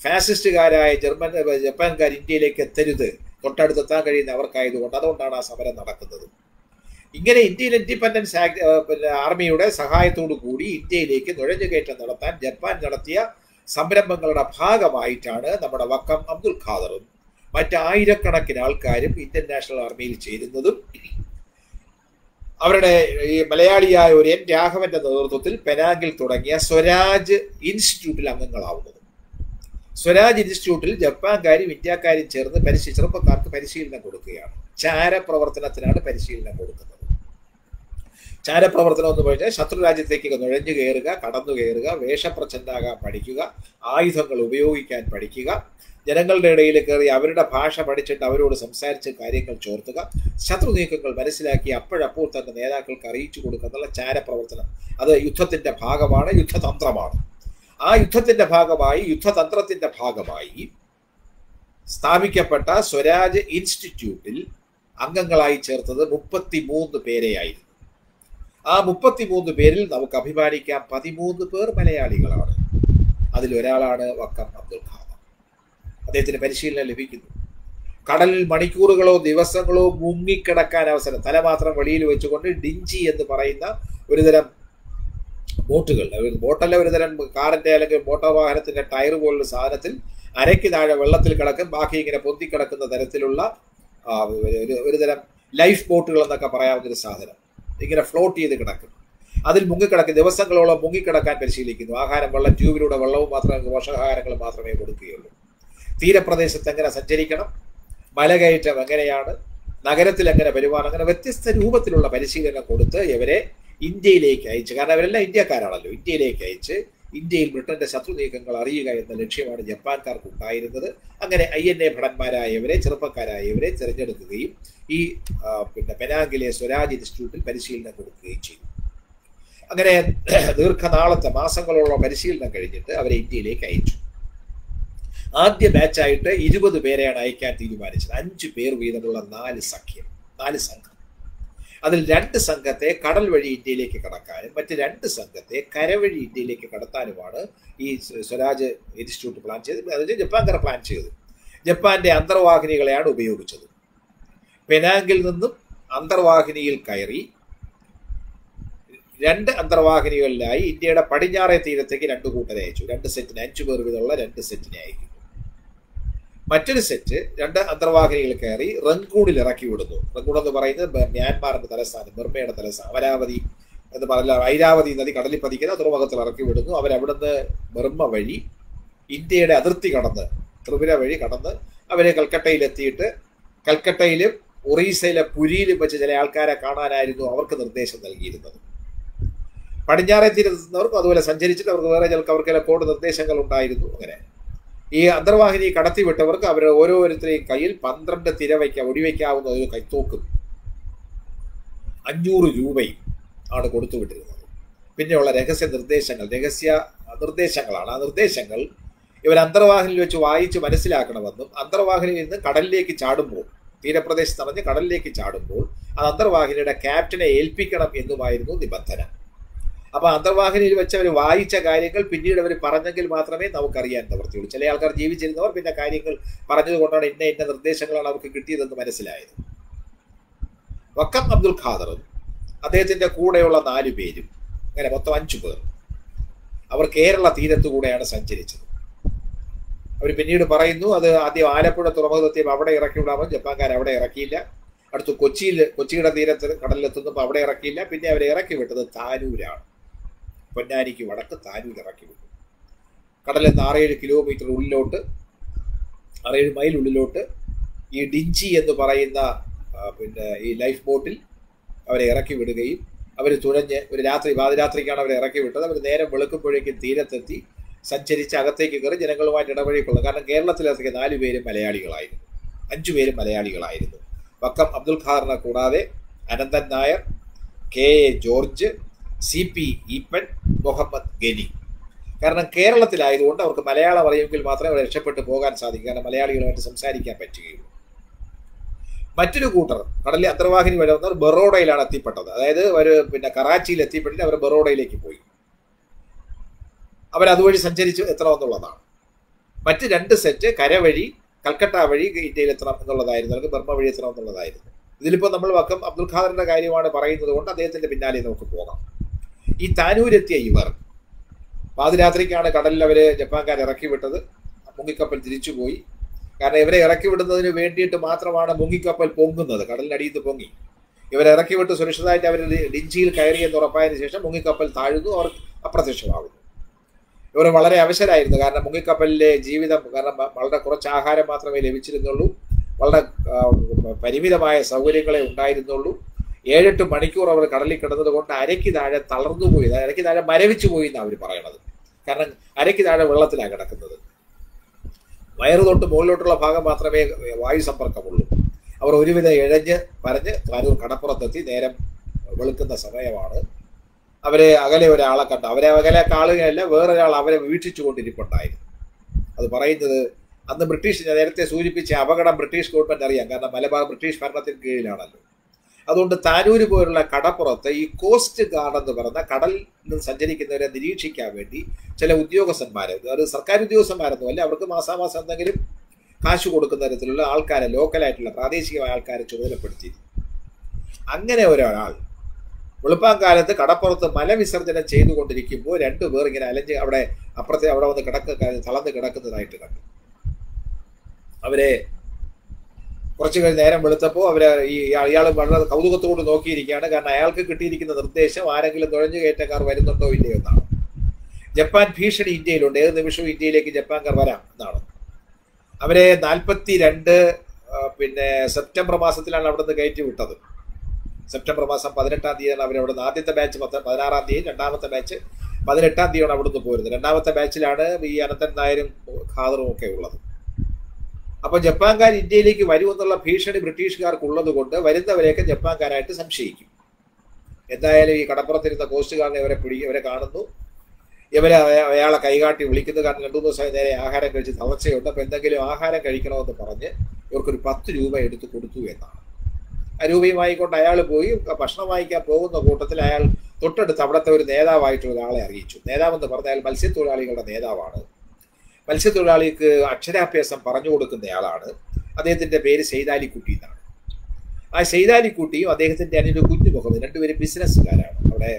ഫാസിസ്റ്റുകാരായ ജർമ്മൻ ജപ്പാൻകാർ ഇന്ത്യയിലേക്ക് എത്തരുത്. തൊട്ടടുത്തെത്താൻ കഴിയുന്ന അവർക്കായതുകൊണ്ട് അതുകൊണ്ടാണ് ആ സമരം നടക്കുന്നത്. ഇങ്ങനെ ഇന്ത്യൻ ഇൻഡിപെൻഡൻസ് പിന്നെ ആർമിയുടെ സഹായത്തോടു കൂടി ഇന്ത്യയിലേക്ക് നുഴഞ്ഞുകയറ്റം നടത്താൻ ജപ്പാൻ നടത്തിയ സംരംഭങ്ങളുടെ ഭാഗമായിട്ടാണ് നമ്മുടെ വക്കം അബ്ദുൽ ഖാദറും മറ്റായിരക്കണക്കിന് ആൾക്കാരും ഇന്ത്യൻ നാഷണൽ ആർമിയിൽ ചേരുന്നതും അവരുടെ ഈ മലയാളിയായ ഒരു എൻ രാഘവന്റെ നേതൃത്വത്തിൽ പെനാങ്കിൽ തുടങ്ങിയ സ്വരാജ് ഇൻസ്റ്റിറ്റ്യൂട്ടിൽ അംഗങ്ങളാവുന്നത്. സ്വരാജ് ഇൻസ്റ്റിറ്റ്യൂട്ടിൽ ജപ്പാൻകാരും ഇന്ത്യക്കാരും ചേർന്ന് പരിശീ ചെറുപ്പക്കാർക്ക് പരിശീലനം കൊടുക്കുകയാണ്. ചാരപ്രവർത്തനത്തിനാണ് പരിശീലനം കൊടുക്കുന്നത്. ചാരപ്രവർത്തനം എന്ന് പറഞ്ഞാൽ ശത്രു രാജ്യത്തേക്ക് നുഴഞ്ഞു കയറുക കടന്നു കയറുക വേഷപ്രച്ഛണ്ടാകാൻ പഠിക്കുക ആയുധങ്ങൾ ഉപയോഗിക്കാൻ പഠിക്കുക ജനങ്ങളുടെ ഇടയിൽ കയറി അവരുടെ ഭാഷ പഠിച്ചിട്ട് അവരോട് സംസാരിച്ച് കാര്യങ്ങൾ ചോർത്തുക. ശത്രു നീക്കങ്ങൾ മനസ്സിലാക്കി അപ്പോഴപ്പോൾ തന്നെ നേതാക്കൾക്ക് അറിയിച്ചു കൊടുക്കുക എന്നുള്ള ചാരപ്രവർത്തനം. അത് യുദ്ധത്തിന്റെ ഭാഗമാണ് യുദ്ധതന്ത്രമാണ്. ആ യുദ്ധത്തിന്റെ ഭാഗമായി യുദ്ധതന്ത്രത്തിന്റെ ഭാഗമായി സ്ഥാപിക്കപ്പെട്ട സ്വരാജ് ഇൻസ്റ്റിറ്റ്യൂട്ടിൽ അംഗങ്ങളായി ചേർത്തത് മുപ്പത്തി മൂന്ന് പേരെയായിരുന്നു. ആ മുപ്പത്തിമൂന്ന് പേരിൽ നമുക്ക് അഭിമാനിക്കാം. പതിമൂന്ന് പേർ മലയാളികളാണ്. അതിലൊരാളാണ് വക്കം അബ്ദുൽ ഖാദർ. അദ്ദേഹത്തിന് പരിശീലനം ലഭിക്കുന്നു. കടലിൽ മണിക്കൂറുകളോ ദിവസങ്ങളോ മുങ്ങിക്കിടക്കാൻ അവസരം തല മാത്രം വെളിയിൽ വെച്ചുകൊണ്ട് ഡിഞ്ചി എന്ന് പറയുന്ന ഒരുതരം ബോട്ടുകൾ. ബോട്ടല്ല ഒരുതരം കാറിന്റെ അല്ലെങ്കിൽ മോട്ടോർ വാഹനത്തിന്റെ ടയർ പോലുള്ള സാധനത്തിൽ അരയ്ക്ക് താഴെ വെള്ളത്തിൽ കിടക്കും ബാക്കി ഇങ്ങനെ പൊന്തി കിടക്കുന്ന തരത്തിലുള്ള ഒരുതരം ലൈഫ് ബോട്ടുകൾ എന്നൊക്കെ പറയാവുന്ന ഒരു സാധനം. ഇങ്ങനെ ഫ്ലോട്ട് ചെയ്ത് കിടക്കും. അതിൽ മുങ്ങിക്കിടക്കും ദിവസങ്ങളോളം മുങ്ങിക്കിടക്കാൻ പരിശീലിക്കുന്നു. ആഹാരം വെള്ളം ട്യൂബിലൂടെ വെള്ളവും മാത്രമേ പോഷകാഹാരങ്ങൾ മാത്രമേ കൊടുക്കുകയുള്ളൂ. തീരപ്രദേശത്ത് എങ്ങനെ സഞ്ചരിക്കണം? മലകയറ്റം എങ്ങനെയാണ്? നഗരത്തിൽ എങ്ങനെ പെരുമാറണം? അങ്ങനെ വ്യത്യസ്ത രൂപത്തിലുള്ള പരിശീലനം കൊടുത്ത് ഇവരെ ഇന്ത്യയിലേക്ക് അയച്ച്. കാരണം അവരെല്ലാം ഇന്ത്യക്കാരാണല്ലോ. ഇന്ത്യയിലേക്ക് അയച്ച് ഇന്ത്യയിൽ ബ്രിട്ടന്റെ ശത്രു നീക്കങ്ങൾ അറിയുക എന്ന ലക്ഷ്യമാണ് ജപ്പാൻകാർക്ക് ഉണ്ടായിരുന്നത് അങ്ങനെ ഐ എൻ എ ഭടന്മാരായവരെ ചെറുപ്പക്കാരായവരെ തിരഞ്ഞെടുക്കുകയും ഈ പിന്നെ പെനാങ്കിലെ സ്വരാജ് ഇൻസ്റ്റിറ്റ്യൂട്ടിൽ പരിശീലനം കൊടുക്കുകയും ചെയ്തു. അങ്ങനെ ദീർഘനാളത്തെ മാസങ്ങളോളം പരിശീലനം കഴിഞ്ഞിട്ട് അവരെ ഇന്ത്യയിലേക്ക് അയച്ചു. ആദ്യ ബാച്ചായിട്ട് ഇരുപത് പേരെയാണ് അയക്കാൻ തീരുമാനിച്ചത്. അഞ്ചു പേർ വീതമുള്ള നാല് സഖ്യം നാല് സംഘം. അതിൽ രണ്ട് സംഘത്തെ കടൽ വഴി ഇന്ത്യയിലേക്ക് കടക്കാനും മറ്റ് രണ്ട് സംഘത്തെ കരവഴി ഇന്ത്യയിലേക്ക് കടത്താനുമാണ് ഈ സ്വരാജ് ഇൻസ്റ്റിറ്റ്യൂട്ട് പ്ലാൻ ചെയ്തത്. അതായത് ജപ്പാൻകാർ പ്ലാൻ ചെയ്തത് ജപ്പാന്റെ അന്തർവാഹിനികളെയാണ് ഉപയോഗിച്ചത്. പെനാങ്കിൽ നിന്നും അന്തർവാഹിനിയിൽ കയറി രണ്ട് അന്തർവാഹിനികളിലായി ഇന്ത്യയുടെ പടിഞ്ഞാറേ തീരത്തേക്ക് രണ്ട് കൂട്ടരെ അയച്ചു. രണ്ട് സെറ്റിന് അഞ്ചു പേർ വീതമുള്ള രണ്ട് സെറ്റിനെ അയക്കുന്നു മറ്റൊരു സെറ്റ് രണ്ട് അന്തർവാഹിനികൾ കയറി റങ്കൂണിൽ ഇറക്കി വിടുന്നു. റങ്കൂൺ എന്ന് പറയുന്നത് മ്യാൻമാറിന്റെ തലസ്ഥാനം ബർമയുടെ തലസ്ഥാനം അമരാവതി എന്ന് പറഞ്ഞ ഐരാവതി നദി കടലിൽ പതിക്കുന്ന തുറമുഖത്തിൽ ഇറക്കി വിടുന്നു. അവരവിടുന്ന് ബർമ്മ വഴി ഇന്ത്യയുടെ അതിർത്തി കടന്ന് ത്രിപുര വഴി കടന്ന് അവരെ കൽക്കട്ടയിലെത്തിയിട്ട് കൽക്കട്ടയിലും ഒറീസയിലെ പുരിയിലും വെച്ച് ചില ആൾക്കാരെ കാണാനായിരുന്നു അവർക്ക് നിർദ്ദേശം നൽകിയിരുന്നത്. പടിഞ്ഞാറേ തീരത്തുന്നവർക്കും അതുപോലെ സഞ്ചരിച്ചിട്ട് അവർക്ക് വേറെ ചിലർക്ക് അവർക്ക് ചില കോഡ് നിർദ്ദേശങ്ങൾ ഉണ്ടായിരുന്നു അങ്ങനെ. ഈ അന്തർവാഹിനി കടത്തിവിട്ടവർക്ക് അവരുടെ ഓരോരുത്തരെയും കയ്യിൽ പന്ത്രണ്ട് തിര വയ്ക്കാം ഒടിവയ്ക്കാവുന്ന ഒരു കൈത്തോക്കും. അഞ്ഞൂറ് രൂപയും ആണ് കൊടുത്തുവിട്ടിരുന്നത്. പിന്നെയുള്ള രഹസ്യ നിർദ്ദേശങ്ങൾ രഹസ്യ നിർദ്ദേശങ്ങളാണ്. ആ നിർദ്ദേശങ്ങൾ ഇവർ അന്തർവാഹിനിയിൽ വെച്ച് വായിച്ച് മനസ്സിലാക്കണമെന്നും അന്തർവാഹിനിയിൽ നിന്ന് കടലിലേക്ക് ചാടുമ്പോൾ തീരപ്രദേശത്ത് നിറഞ്ഞ് കടലിലേക്ക് ചാടുമ്പോൾ ആ അന്തർവാഹിനിയുടെ ക്യാപ്റ്റനെ ഏൽപ്പിക്കണം എന്നുമായിരുന്നു നിബന്ധന. അപ്പൊ അന്തർവാഹിനിയിൽ വെച്ച് അവർ വായിച്ച കാര്യങ്ങൾ പിന്നീട് അവർ പറഞ്ഞെങ്കിൽ മാത്രമേ നമുക്കറിയാൻ നിവർത്തിയുള്ളൂ ചില ആൾക്കാർ ജീവിച്ചിരുന്നവർ പിന്നെ കാര്യങ്ങൾ പറഞ്ഞതുകൊണ്ടാണ് ഇന്ന ഇന്ന നിർദ്ദേശങ്ങളാണ് അവർക്ക് കിട്ടിയതെന്ന് മനസ്സിലായത്. വക്കം അബ്ദുൽ ഖാദറും അദ്ദേഹത്തിന്റെ കൂടെയുള്ള നാലു പേരും അങ്ങനെ മൊത്തം അഞ്ചു പേർ അവർ കേരള തീരത്തു കൂടെയാണ് സഞ്ചരിച്ചത്. അവർ പിന്നീട് പറയുന്നു അത് ആദ്യം ആലപ്പുഴ തുറമുഖത്തെത്തിയപ്പോൾ അവിടെ ഇറക്കി വിടാമെന്ന് ജപ്പാൻകാർ അവിടെ ഇറക്കിയില്ല. അടുത്ത് കൊച്ചിയിൽ കൊച്ചിയുടെ തീരത്ത് കടലിലെത്തുന്നപ്പോൾ അവിടെ ഇറക്കിയില്ല. പിന്നെ അവരെ ഇറക്കി വിട്ടത് താനൂരാണ്. പൊന്നാനിക്ക് വടക്ക് താനൂർ ഇറക്കി വിട്ടു. കടലിൽ നിന്ന് ആറേഴ് കിലോമീറ്റർ ഉള്ളിലോട്ട് ആറേഴ് മൈൽ ഉള്ളിലോട്ട് ഈ ഡിഞ്ചി എന്ന് പറയുന്ന പിന്നെ ഈ ലൈഫ് ബോട്ടിൽ അവരെ ഇറക്കി വിടുകയും അവർ തുഴഞ്ഞ് ഒരു രാത്രി പാതിരാത്രിക്കാണ് അവരെ ഇറക്കി വിട്ടത്. അവർ നേരം വെളുക്കുമ്പോഴേക്കും തീരത്തെത്തി സഞ്ചരിച്ച് അകത്തേക്ക് കയറി ജനങ്ങളുമായിട്ട് ഇടപഴകിക്കൊള്ളും. കാരണം കേരളത്തിലിറക്കിയ നാല് പേരും മലയാളികളായിരുന്നു അഞ്ചു പേരും മലയാളികളായിരുന്നു. വക്കം അബ്ദുൽ ഖാറിനെ കൂടാതെ Ananthan Nair K A George C P Eapen Muhammad Gani. കാരണം കേരളത്തിലായതുകൊണ്ട് അവർക്ക് മലയാളം അറിയുമെങ്കിൽ മാത്രമേ അവർ രക്ഷപ്പെട്ടു പോകാൻ സാധിക്കൂ. കാരണം മലയാളികളുമായിട്ട് സംസാരിക്കാൻ പറ്റുകയുള്ളൂ. മറ്റൊരു കൂട്ടർ കടലിൽ അന്തർവാഹിനി വരെ വന്നവർ ബറോഡയിലാണ് എത്തിപ്പെട്ടത്. അതായത് അവർ പിന്നെ കറാച്ചിയിൽ എത്തിപ്പെട്ടിട്ട് അവർ ബറോഡയിലേക്ക് പോയി. അവർ അതുവഴി സഞ്ചരിച്ച് എത്തണമെന്നുള്ളതാണ്. മറ്റ് രണ്ട് സെറ്റ് കരവഴി കൽക്കട്ട വഴി ഇന്ത്യയിൽ എത്തണം എന്നുള്ളതായിരുന്നു. അല്ലെങ്കിൽ ബർമ്മ വഴി എത്തണം എന്നുള്ളതായിരുന്നു. ഇതിലിപ്പോൾ നമ്മൾ വക്കം അബ്ദുൽ ഖാദറിന്റെ കാര്യമാണ് പറയുന്നത് കൊണ്ട് അദ്ദേഹത്തിന്റെ പിന്നാലെ നമുക്ക് പോകാം. ഈ താനൂരെത്തിയ ഇവർ. പാതിരാത്രിക്കാണ് കടലിൽ അവരെ ജപ്പാൻകാർ ഇറക്കി വിട്ടത്. മുങ്ങിക്കപ്പൽ തിരിച്ചുപോയി കാരണം ഇവരെ ഇറക്കി വിടുന്നതിന് വേണ്ടിയിട്ട് മാത്രമാണ് മുങ്ങിക്കപ്പൽ പൊങ്ങുന്നത്. കടലിനടിയിൽ പൊങ്ങി. ഇവരെ ഇറക്കി വിട്ട് സുരക്ഷിതമായിട്ട് അവർ ഡിഞ്ചിയിൽ കയറിയെന്ന് ഉറപ്പായതിനു ശേഷം മുങ്ങിക്കപ്പൽ താഴുന്നു അവർ അപ്രത്യക്ഷമാകുന്നു. ഇവർ വളരെ അവശരായിരുന്നു. കാരണം മുങ്ങിക്കപ്പലിലെ ജീവിതം കാരണം വളരെ കുറച്ച് ആഹാരം മാത്രമേ ലഭിച്ചിരുന്നുള്ളൂ. വളരെ പരിമിതമായ സൗകര്യങ്ങളെ ഉണ്ടായിരുന്നുള്ളൂ. ഏഴെട്ട് മണിക്കൂർ അവർ കടലിൽ കിടന്നത് കൊണ്ട് അരയ്ക്ക് താഴെ തളർന്നു പോയി. അരയ്ക്ക് താഴെ മരവിച്ചു പോയി എന്നാണ് അവർ പറയണത്. കാരണം അരയ്ക്ക് താഴെ വെള്ളത്തിലാണ് കിടക്കുന്നത്. വയറ് തൊട്ട് മുകളിലോട്ടുള്ള ഭാഗം മാത്രമേ വായു സമ്പർക്കമുള്ളൂ. അവർ ഒരുവിധം ഇഴഞ്ഞ് പറഞ്ഞ് താനൂർ കടപ്പുറത്തെത്തി. നേരം വെളുക്കുന്ന സമയമാണ്. അവരെ അകലെ ഒരാളെ കണ്ട അവരെ അകലെ കാണുകയല്ല വേറൊരാൾ അവരെ വീക്ഷിച്ചു കൊണ്ടിരിപ്പുണ്ടായിരുന്നു അത് പറയുന്നത് അന്ന് ബ്രിട്ടീഷ് നേരത്തെ സൂചിപ്പിച്ച അപകടം ബ്രിട്ടീഷ് ഗവൺമെന്റ് അറിയാം. കാരണം മലബാർ ബ്രിട്ടീഷ് ഭരണത്തിന് കീഴിലാണല്ലോ. അതുകൊണ്ട് താനൂര് പോലുള്ള കടപ്പുറത്ത് ഈ കോസ്റ്റ് ഗാർഡ് എന്ന് പറയുന്ന കടലിൽ സഞ്ചരിക്കുന്നവരെ നിരീക്ഷിക്കാൻ വേണ്ടി ചില ഉദ്യോഗസ്ഥന്മാർ അത് സർക്കാർ ഉദ്യോഗസ്ഥന്മാരൊന്നും അല്ല അവർക്ക് മാസാമാസം എന്തെങ്കിലും കാശ് കൊടുക്കുന്ന തരത്തിലുള്ള ആൾക്കാരെ ലോക്കലായിട്ടുള്ള പ്രാദേശികമായ ആൾക്കാരെ ചുമതലപ്പെടുത്തി അങ്ങനെ ഒരാൾ വെളുപ്പാങ്കാലത്ത് കടപ്പുറത്ത് മലവിസർജനം ചെയ്തുകൊണ്ടിരിക്കുമ്പോൾ രണ്ടുപേർ ഇങ്ങനെ അലഞ്ഞ് അവിടെ അപ്പുറത്തെ അവിടെ വന്ന് കിടക്ക തളർന്ന് കിടക്കുന്നതായിട്ട് കണ്ടു. അവരെ കുറച്ച് കഴിഞ്ഞ് നേരം വെളുത്തപ്പോൾ അവരെ ഈ അയാൾ വളരെ കൗതുകത്തോട് നോക്കിയിരിക്കുകയാണ്. കാരണം അയാൾക്ക് കിട്ടിയിരിക്കുന്ന നിർദ്ദേശം ആരെങ്കിലും നുഴഞ്ഞു കയറ്റക്കാർ വരുന്നുണ്ടോ ഇല്ലയോ എന്നാണ്. ജപ്പാൻ ഭീഷണി ഇന്ത്യയിലുണ്ട്. ഏത് നിമിഷവും ഇന്ത്യയിലേക്ക് ജപ്പാൻകാർ വരാം എന്നാണ്. അവരെ നാൽപ്പത്തി രണ്ട് പിന്നെ സെപ്റ്റംബർ മാസത്തിലാണ് അവിടെ നിന്ന് കയറ്റി വിട്ടത്. സെപ്റ്റംബർ മാസം പതിനെട്ടാം തീയതിയാണ് അവർ നിന്ന് ആദ്യത്തെ ബാച്ച് പത്ത് പതിനാറാം തീയതി രണ്ടാമത്തെ ബാച്ച് പതിനെട്ടാം തീയതിയാണ് അവിടുന്ന് പോരുന്നത്. രണ്ടാമത്തെ ബാച്ചിലാണ് ഈ അനന്തൻ നായരും ഖാദറും ഒക്കെ ഉള്ളത്. അപ്പോൾ ജപ്പാൻകാർ ഇന്ത്യയിലേക്ക് വരുമെന്നുള്ള ഭീഷണി ബ്രിട്ടീഷുകാർക്ക് ഉള്ളത് കൊണ്ട് വരുന്നവരെയൊക്കെ ജപ്പാൻകാരായിട്ട് സംശയിക്കും. എന്തായാലും ഈ കടപ്പുറത്തിരുന്ന കോസ്റ്റുകാരനെ ഇവരെ പിടി ഇവരെ കാണുന്നു. ഇവരെ അയാളെ കൈകാട്ടി വിളിക്കുന്നു. കാരണം രണ്ടു ദിവസമായി നേരെ ആഹാരം കഴിച്ച് തളർച്ചയുണ്ട്. അപ്പൊ എന്തെങ്കിലും ആഹാരം കഴിക്കണമെന്ന് പറഞ്ഞ് ഇവർക്കൊരു പത്ത് രൂപ എടുത്ത് കൊടുത്തു എന്നാണ്. ആ രൂപയുമായിക്കൊണ്ട് അയാൾ പോയി. ഭക്ഷണം വാങ്ങിക്കാൻ പോകുന്ന കൂട്ടത്തിൽ അയാൾ തൊട്ടടുത്ത് അവിടുത്തെ ഒരു നേതാവായിട്ടുള്ള ഒരാളെ അറിയിച്ചു. നേതാവെന്ന് പറഞ്ഞാൽ മത്സ്യത്തൊഴിലാളികളുടെ നേതാവാണ്. മത്സ്യത്തൊഴിലാളിക്ക് അക്ഷരാഭ്യാസം പറഞ്ഞു കൊടുക്കുന്നയാളാണ്. അദ്ദേഹത്തിന്റെ പേര് സെയ്താലിക്കുട്ടി എന്നാണ്. ആ സെയ്താലിക്കുട്ടിയും അദ്ദേഹത്തിന്റെ അതിന്റെ കുഞ്ഞു മുഹമ്മദ് രണ്ടുപേരും ബിസിനസ്സുകാരാണ്. അവിടെ